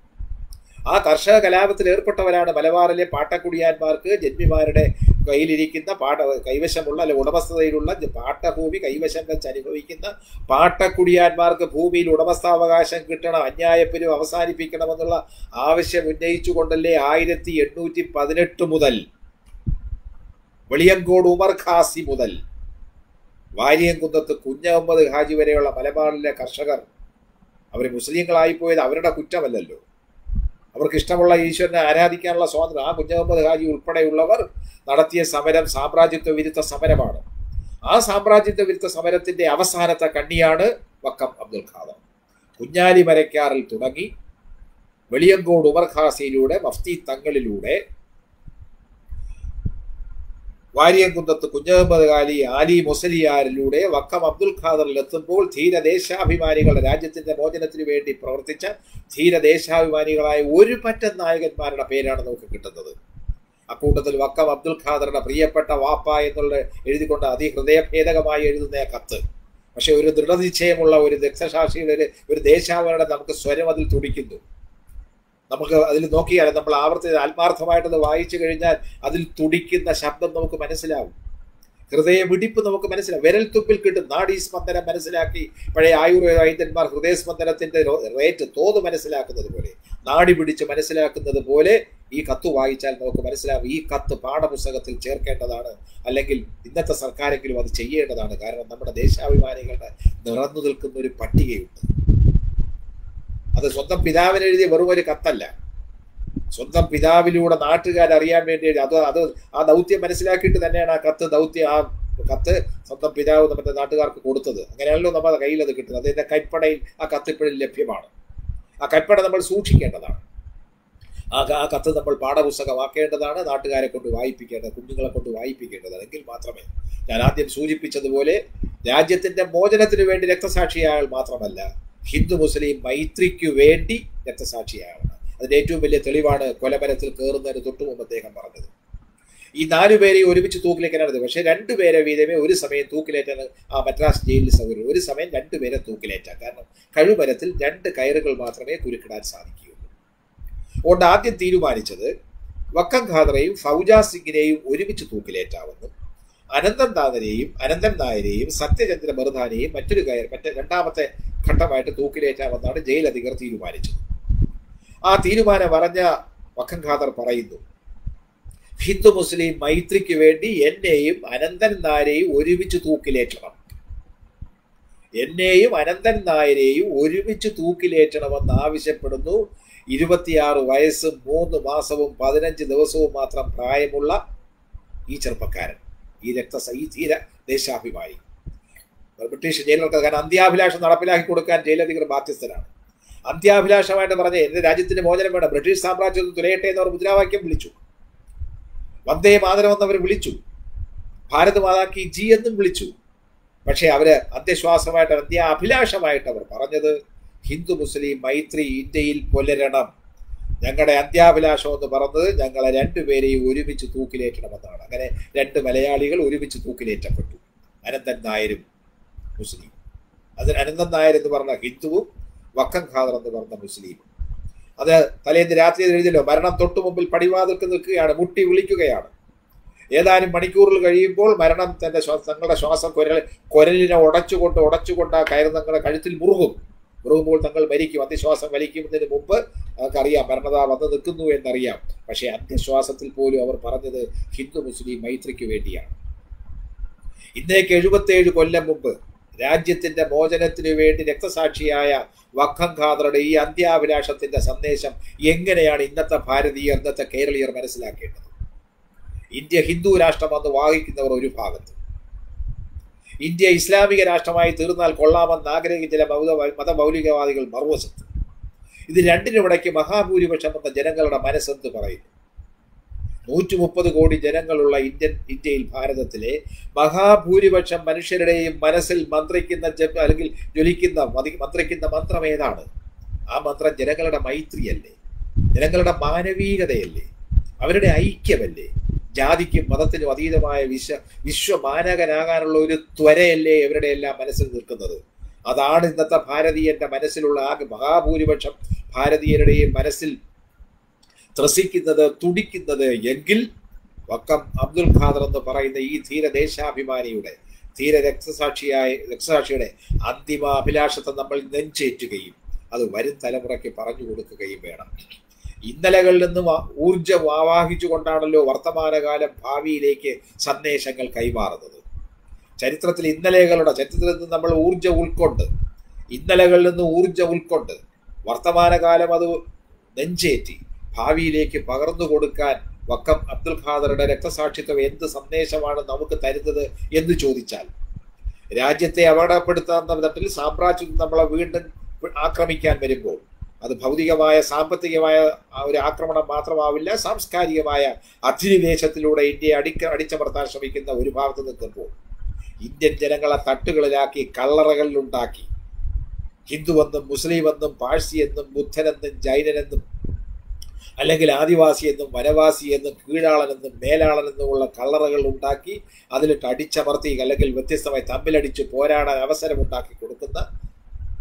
ആ കർഷക കലാപത്തിൽ ഏർപ്പെട്ടവരാണ് മലബാറിലെ പാട്ടക്കുടിയാന്മാർക്ക് ജന്മിമാരുടെ കയ്യിലിരിക്കുന്ന പാട്ട കൈവശമുള്ള അല്ലെ ഉടമസ്ഥതയിലുള്ള പാട്ടഭൂമി കൈവശം വെച്ച് അനുഭവിക്കുന്ന പാട്ടക്കുടിയാന്മാർക്ക് ഭൂമിയിൽ ഉടമസ്ഥാവകാശം കിട്ടണം അന്യായപ്പിനും അവസാനിപ്പിക്കണമെന്നുള്ള ആവശ്യം ഉന്നയിച്ചുകൊണ്ടല്ലേ ആയിരത്തി എണ്ണൂറ്റി പതിനെട്ട് മുതൽ വെളിയങ്കോട് ഉമർ ഖാസി മുതൽ വാര്യംകുന്നത്ത് കുഞ്ഞഹമ്മദ് ഹാജി വരെയുള്ള മലബാറിലെ കർഷകർ അവർ മുസ്ലിങ്ങളായിപ്പോയത് അവരുടെ കുറ്റമല്ലല്ലോ. അവർക്ക് ഇഷ്ടമുള്ള ഈശ്വരനെ ആരാധിക്കാനുള്ള സ്വാതന്ത്ര്യം. ആ കുഞ്ഞഹമ്മദ് ഹാജി ഉൾപ്പെടെയുള്ളവർ നടത്തിയ സമരം സാമ്രാജ്യത്വ വിരുദ്ധ സമരമാണ്. ആ സാമ്രാജ്യത്വ വിരുദ്ധ സമരത്തിന്റെ അവസാനത്തെ കണ്ണിയാണ് വക്കം അബ്ദുൽ ഖാദർ. കുഞ്ഞാലി മരക്കാറിൽ തുടങ്ങി വെളിയങ്കോട് ഉമർ ഖാസിയിലൂടെ മഫ്തി തങ്ങളിലൂടെ വാര്യംകുന്നത്ത് കുഞ്ഞഹമ്മദ് ഖാലി ആലി മുസലിയാരിലൂടെ വക്കം അബ്ദുൽ ഖാദറിൽ എത്തുമ്പോൾ ധീരദേശാഭിമാനികളുടെ രാജ്യത്തിന്റെ മോചനത്തിന് വേണ്ടി പ്രവർത്തിച്ച ധീരദേശാഭിമാനികളായ ഒരു പറ്റം നായകന്മാരുടെ പേരാണ് നമുക്ക് കിട്ടുന്നത്. അക്കൂട്ടത്തിൽ വക്കം അബ്ദുൽ ഖാദറുടെ പ്രിയപ്പെട്ട വാപ്പ എന്നുള്ള എഴുതിക്കൊണ്ട് അതിഹൃദയഭേദകമായി എഴുതുന്ന കത്ത്. പക്ഷെ ഒരു ദൃഢനിശ്ചയമുള്ള ഒരു രക്തസാക്ഷിയുടെ ഒരു ദേശാവരുടെ നമുക്ക് സ്വരം അതിൽ തുടിക്കുന്നു. നമുക്ക് അതിൽ നോക്കിയാൽ നമ്മൾ ആവർത്തി ആത്മാർത്ഥമായിട്ടത് വായിച്ചു കഴിഞ്ഞാൽ അതിൽ തുടിക്കുന്ന ശബ്ദം നമുക്ക് മനസ്സിലാവും. ഹൃദയമിടിപ്പ് നമുക്ക് മനസ്സിലാവും. വിരൽ തുമ്പിൽ കിട്ടും നാഡീ സ്പന്ദനം മനസ്സിലാക്കി. പഴയ ആയുർവേദ വൈദ്യന്മാർ ഹൃദയസ്പന്ദനത്തിന്റെ റേറ്റ് തോത് മനസ്സിലാക്കുന്നത് പോലെ നാടി പിടിച്ച് മനസ്സിലാക്കുന്നത് പോലെ ഈ കത്ത് വായിച്ചാൽ നമുക്ക് മനസ്സിലാവും. ഈ കത്ത് പാഠപുസ്തകത്തിൽ ചേർക്കേണ്ടതാണ്. അല്ലെങ്കിൽ ഇന്നത്തെ സർക്കാരെങ്കിലും അത് ചെയ്യേണ്ടതാണ്. കാരണം നമ്മുടെ ദേശാഭിമാനികളുടെ നിറഞ്ഞു നിൽക്കുന്ന ഒരു പട്ടികയുണ്ട്. അത് സ്വന്തം പിതാവിന് എഴുതിയ വെറും ഒരു കത്തല്ല. സ്വന്തം പിതാവിലൂടെ നാട്ടുകാർ അറിയാൻ വേണ്ടി അത് അത് ആ ദൗത്യം മനസ്സിലാക്കിയിട്ട് തന്നെയാണ് ആ കത്ത് ദൗത്യം ആ കത്ത് സ്വന്തം പിതാവ് നമ്മുടെ നാട്ടുകാർക്ക് കൊടുത്തത്. അങ്ങനെയാണല്ലോ നമ്മുടെ കയ്യിൽ അത് കിട്ടുന്നത്. അതിന്റെ കൈപ്പടയിൽ ആ കത്ത് ഇപ്പോഴും ലഭ്യമാണ്. ആ കൈപ്പട നമ്മൾ സൂക്ഷിക്കേണ്ടതാണ്. ആ ആ കത്ത് നമ്മൾ പാഠപുസ്തകമാക്കേണ്ടതാണ് നാട്ടുകാരെ കൊണ്ട് വായിപ്പിക്കേണ്ടത് കുഞ്ഞുങ്ങളെ കൊണ്ട് വായിപ്പിക്കേണ്ടത് എങ്കിൽ മാത്രമേ. ഞാൻ ആദ്യം സൂചിപ്പിച്ചതുപോലെ രാജ്യത്തിന്റെ മോചനത്തിന് വേണ്ടി രക്തസാക്ഷിയായാൽ മാത്രമല്ല ഹിന്ദു മുസ്ലിം മൈത്രിക്കു വേണ്ടി രക്തസാക്ഷിയാവണം. അതിന്റെ ഏറ്റവും വലിയ തെളിവാണ് കൊലപരത്തിൽ കയറുന്നതിന് തൊട്ടു മുമ്പ് അദ്ദേഹം പറഞ്ഞത്. ഈ നാലു പേരെ ഒരുമിച്ച് തൂക്കിലേക്കാനാണ് പക്ഷെ രണ്ടുപേരെ വീതമേ ഒരു സമയം തൂക്കിലേറ്റാൻ ആ മദ്രാസ് ജയിലിൽ സൗകര്യം. ഒരു സമയം രണ്ടുപേരെ തൂക്കിലേറ്റാം. കാരണം കഴുമരത്തിൽ രണ്ട് കയറുകൾ മാത്രമേ കുരുക്കിടാൻ സാധിക്കുകയുള്ളൂ. അതുകൊണ്ട് ആദ്യം തീരുമാനിച്ചത് വക്കം ഖാദറെയും ഫൗജ സിംഗിനെയും ഒരുമിച്ച് തൂക്കിലേറ്റാവുന്നു അനന്തൻ നാഥനെയും അനന്തൻ നായരെയും സത്യചന്ദ്ര ബർധാനെയും മറ്റൊരു കയർ മറ്റേ രണ്ടാമത്തെ ഘട്ടമായിട്ട് തൂക്കിലേറ്റാമെന്നാണ് ജയിൽ അധികൃതർ തീരുമാനിച്ചത്. ആ തീരുമാനം പറഞ്ഞ വക്കം ഖാദർ പറയുന്നു ഹിന്ദു മുസ്ലിം മൈത്രിക്ക് വേണ്ടി എന്നെയും അനന്തൻ നായരെയും ഒരുമിച്ച് തൂക്കിലേറ്റണം. എന്നെയും അനന്തൻ നായരെയും ഒരുമിച്ച് തൂക്കിലേറ്റണമെന്ന് ആവശ്യപ്പെടുന്നു. ഇരുപത്തിയാറ് വയസ്സും മൂന്ന് മാസവും പതിനഞ്ച് ദിവസവും മാത്രം പ്രായമുള്ള ഈ ചെറുപ്പക്കാരൻ. ഈ രക്തസ ഈ തീര ദേശാഭിമാനി. ബ്രിട്ടീഷ് ജയിലുകൾക്ക് കാരണം അന്ത്യാഭിലാഷം നടപ്പിലാക്കി കൊടുക്കാൻ ജയിലധികൃതർ ബാധ്യസ്ഥരാണ്. അന്ത്യാഭിലാഷമായിട്ട് പറഞ്ഞ എന്റെ രാജ്യത്തിന്റെ മോചനം വേണം ബ്രിട്ടീഷ് സാമ്രാജ്യം തുലയട്ടെ എന്നവർ മുദ്രാവാക്യം വിളിച്ചു. വന്ദേ മാതരം എന്നവർ വിളിച്ചു. ഭാരത് മാതാക്കി ജി എന്നും വിളിച്ചു. പക്ഷേ അവർ അന്ത്യശ്വാസമായിട്ട് അന്ത്യാഭിലാഷമായിട്ട് അവർ പറഞ്ഞത് ഹിന്ദു മുസ്ലിം മൈത്രി ഇന്ത്യയിൽ പുലരണം. ഞങ്ങളുടെ അന്ത്യാഭിലാഷം എന്ന് പറഞ്ഞത് ഞങ്ങളെ രണ്ടുപേരെയും ഒരുമിച്ച് തൂക്കിലേറ്റണമെന്നാണ്. അങ്ങനെ രണ്ട് മലയാളികൾ ഒരുമിച്ച് തൂക്കിലേറ്റപ്പെട്ടു. അനന്തൻ നായരും മുസ്ലിം. അതിന് അനന്തൻ നായർ എന്ന് പറഞ്ഞ ഹിന്ദുവും വക്കം ഖാദർ എന്ന് പറഞ്ഞ മുസ്ലിം അത് തലേന്ന് രാത്രി എഴുതിയല്ലോ മരണം തൊട്ടു മുമ്പിൽ പടിവാതിൽക്ക് നിൽക്കുകയാണ് മുട്ടി വിളിക്കുകയാണ്. ഏതാനും മണിക്കൂറിൽ കഴിയുമ്പോൾ മരണം തന്റെ തങ്ങളുടെ ശ്വാസം കുരൽ കുരലിനെ ഉടച്ചുകൊണ്ട് ഉടച്ചുകൊണ്ട് ആ കയർ തങ്ങളുടെ കഴുത്തിൽ മുറുകും. മുറുകുമ്പോൾ തങ്ങൾ മരിക്കും അന്ത്യശ്വാസം വലിക്കുന്നതിന് മുമ്പ് അവർക്കറിയാം മരണത വന്ന് നിൽക്കുന്നു എന്നറിയാം. പക്ഷേ അന്ത്യശ്വാസത്തിൽ പോലും അവർ പറഞ്ഞത് ഹിന്ദു മുസ്ലിം മൈത്രിക്ക് വേണ്ടിയാണ്. ഇന്നേക്ക് എഴുപത്തേഴ് കൊല്ലം മുമ്പ് രാജ്യത്തിന്റെ മോചനത്തിനു വേണ്ടി രക്തസാക്ഷിയായ വക്കം ഖാദറുടെ ഈ അന്ത്യാഭിലാഷത്തിന്റെ സന്ദേശം എങ്ങനെയാണ് ഇന്നത്തെ ഭാരതീയർ ഇന്നത്തെ കേരളീയർ മനസ്സിലാക്കേണ്ടത്? ഇന്ത്യ ഹിന്ദു രാഷ്ട്രമെന്ന് വാഹിക്കുന്നവർ ഒരു ഭാഗത്ത്. ഇന്ത്യ ഇസ്ലാമിക രാഷ്ട്രമായി തീർന്നാൽ കൊള്ളാമെന്ന് ആഗ്രഹിക്കുന്ന ചില മൗത മതമൗലികവാദികൾ മറുവശത്ത്. ഇത് രണ്ടിനുമിടയ്ക്ക് മഹാഭൂരിപക്ഷം എന്ന ജനങ്ങളുടെ മനസ്സെന്ത് പറയുന്നു? നൂറ്റി മുപ്പത് കോടി ജനങ്ങളുള്ള ഇന്ത്യൻ ഇന്ത്യയിൽ ഭാരതത്തിലെ മഹാഭൂരിപക്ഷം മനുഷ്യരുടെയും മനസ്സിൽ മന്ത്രിക്കുന്ന അല്ലെങ്കിൽ ജ്വലിക്കുന്ന മന്ത്രിക്കുന്ന മന്ത്രം ഏതാണ്? ആ മന്ത്രം ജനങ്ങളുടെ മൈത്രിയല്ലേ? ജനങ്ങളുടെ മാനവീകതയല്ലേ? അവരുടെ ഐക്യമല്ലേ? ജാതിക്കും മതത്തിനും അതീതമായ വിശ്വ വിശ്വമാനകനാകാനുള്ള ഒരു ത്വരയല്ലേ ഇവരുടെ എല്ലാം മനസ്സിൽ നിൽക്കുന്നത്? അതാണ് ഇന്നത്തെ ഭാരതീയന്റെ മനസ്സിലുള്ള ആ മഹാഭൂരിപക്ഷം ഭാരതീയരുടെയും മനസ്സിൽ ത്രസിക്കുന്നത് തുടിക്കുന്നത് എങ്കിൽ വക്കം അബ്ദുൽ ഖാദർ എന്ന് പറയുന്ന ഈ ധീര ദേശാഭിമാനിയുടെ ധീര രക്തസാക്ഷിയായ രക്തസാക്ഷിയുടെ അന്തിമ അഭിലാഷത്തെ നമ്മൾ നെഞ്ചേറ്റുകയും അത് വരും തലമുറയ്ക്ക് പറഞ്ഞു കൊടുക്കുകയും വേണം. ഇന്നലകളിൽ നിന്ന് ഊർജം ആവാഹിച്ചുകൊണ്ടാണല്ലോ വർത്തമാനകാലം ഭാവിയിലേക്ക് സന്ദേശങ്ങൾ കൈമാറുന്നത്. ചരിത്രത്തിൽ ഇന്നലകളുടെ ചരിത്രത്തിൽ നിന്ന് നമ്മൾ ഊർജം ഉൾക്കൊണ്ട് ഇന്നലകളിൽ നിന്ന് ഊർജം ഉൾക്കൊണ്ട് വർത്തമാനകാലം അത് നെഞ്ചേറ്റി ഭാവിയിലേക്ക് പകർന്നു കൊടുക്കാൻ വക്കം അബ്ദുൽ ഖാദറുടെ രക്തസാക്ഷിത്വം എന്ത് സന്ദേശമാണ് നമുക്ക് തരുന്നത് എന്ന് ചോദിച്ചാൽ രാജ്യത്തെ അപകടപ്പെടുത്താവുന്ന വിധത്തിൽ സാമ്രാജ്യം നമ്മളെ വീണ്ടും ആക്രമിക്കാൻ വരുമ്പോൾ അത് ഭൗതികമായ സാമ്പത്തികമായ ഒരു ആക്രമണം മാത്രമാവില്ല സാംസ്കാരികമായ അധിനിവേശത്തിലൂടെ ഇന്ത്യയെ അടിക്ക അടിച്ചമർത്താൻ ശ്രമിക്കുന്ന ഒരു ഭാഗത്ത് നിൽക്കുമ്പോൾ ഇന്ത്യൻ ജനങ്ങളെ തട്ടുകളിലാക്കി കള്ളറകളിലുണ്ടാക്കി. ഹിന്ദുവെന്നും മുസ്ലിമെന്നും പാഴ്സിയെന്നും ബുദ്ധനെന്നും ജൈനനെന്നും അല്ലെങ്കിൽ ആദിവാസി എന്നും വനവാസി എന്നും കീഴാളനെന്നും മേലാളനെന്നുമുള്ള കള്ളറകൾ ഉണ്ടാക്കി അതിലിട്ട് അടിച്ചമർത്തി അല്ലെങ്കിൽ വ്യത്യസ്തമായി തമ്മിലടിച്ച് പോരാടാൻ അവസരമുണ്ടാക്കി കൊടുക്കുന്ന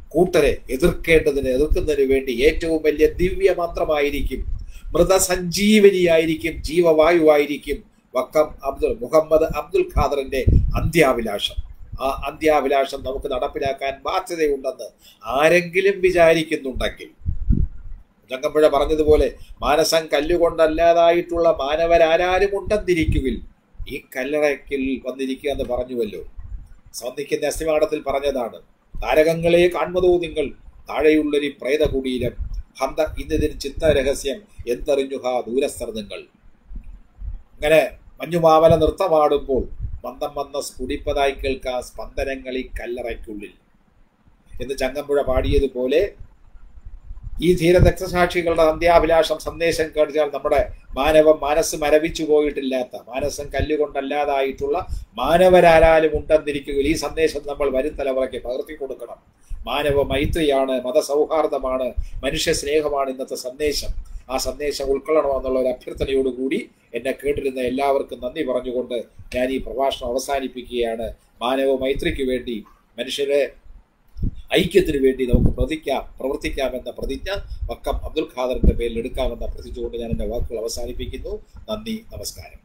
കൂട്ടരെ എതിർക്കേണ്ടതിന് എതിർക്കുന്നതിന് വേണ്ടി ഏറ്റവും വലിയ ദിവ്യ മാത്രമായിരിക്കും മൃതസഞ്ജീവനിയായിരിക്കും ജീവവായുവായിരിക്കും വക്കം അബ്ദുൽ മുഹമ്മദ് അബ്ദുൽ ഖാദറിന്റെ അന്ത്യാഭിലാഷം. ആ അന്ത്യാഭിലാഷം നമുക്ക് നടപ്പിലാക്കാൻ ബാധ്യതയുണ്ടെന്ന് ആരെങ്കിലും വിചാരിക്കുന്നുണ്ടെങ്കിൽ ചങ്ങമ്പുഴ പറഞ്ഞതുപോലെ മാനസം കല്ലുകൊണ്ടല്ലാതായിട്ടുള്ള മാനവരാരും ഉണ്ടെന്നിരിക്കുവിൽ ഈ കല്ലറയ്ക്കിൽ വന്നിരിക്കുക എന്ന് പറഞ്ഞുവല്ലോ. സന്ധിക്കുന്ന അസ്ഥിമാടത്തിൽ പറഞ്ഞതാണ് താരകങ്ങളെ കാൺമതോ നിങ്ങൾ താഴെയുള്ളൊരു പ്രേത കുടീരം ഹന്ത ഇന്നതിന് ചിന്ത രഹസ്യം എന്തറിഞ്ഞു ഹാ ദൂരസ്ഥർ നിങ്ങൾ. അങ്ങനെ മഞ്ഞുമാവല നൃത്തമാടുമ്പോൾ മന്ദം വന്ന സ്ഫുടിപ്പതായി കേൾക്കാ ഈ കല്ലറയ്ക്കുള്ളിൽ. എന്ന് ചങ്ങമ്പുഴ പാടിയതുപോലെ ഈ ധീര രക്തസാക്ഷികളുടെ അന്ത്യാഭിലാഷം സന്ദേശം കേട്ടാൽ നമ്മുടെ മാനവം മനസ്സ് മരവിച്ചു പോയിട്ടില്ലാത്ത മാനസം കല്ലുകൊണ്ടല്ലാതായിട്ടുള്ള മാനവരാരാലും ഉണ്ടെന്നിരിക്കുകയിൽ ഈ സന്ദേശം നമ്മൾ വരും തലമുറയ്ക്ക് പകർത്തി കൊടുക്കണം. മാനവ മൈത്രിയാണ് മതസൗഹാർദ്ദമാണ് മനുഷ്യ സ്നേഹമാണ് ഇന്നത്തെ സന്ദേശം. ആ സന്ദേശം ഉൾക്കൊള്ളണമെന്നുള്ള ഒരു അഭ്യർത്ഥനയോടുകൂടി എന്നെ കേട്ടിരുന്ന എല്ലാവർക്കും നന്ദി പറഞ്ഞുകൊണ്ട് ഞാൻ ഈ പ്രഭാഷണം അവസാനിപ്പിക്കുകയാണ്. മാനവ മൈത്രിക്ക് വേണ്ടി മനുഷ്യരെ ഐക്യത്തിന് വേണ്ടി നമുക്ക് പ്രതിക്കാം പ്രവർത്തിക്കാമെന്ന പ്രതിജ്ഞ വക്കം അബ്ദുൽ ഖാദറിന്റെ പേരിൽ എടുക്കാമെന്ന പ്രതിജ്ഞ ഞാൻ എന്റെ വാക്കുകൾ അവസാനിപ്പിക്കുന്നു. നന്ദി നമസ്കാരം.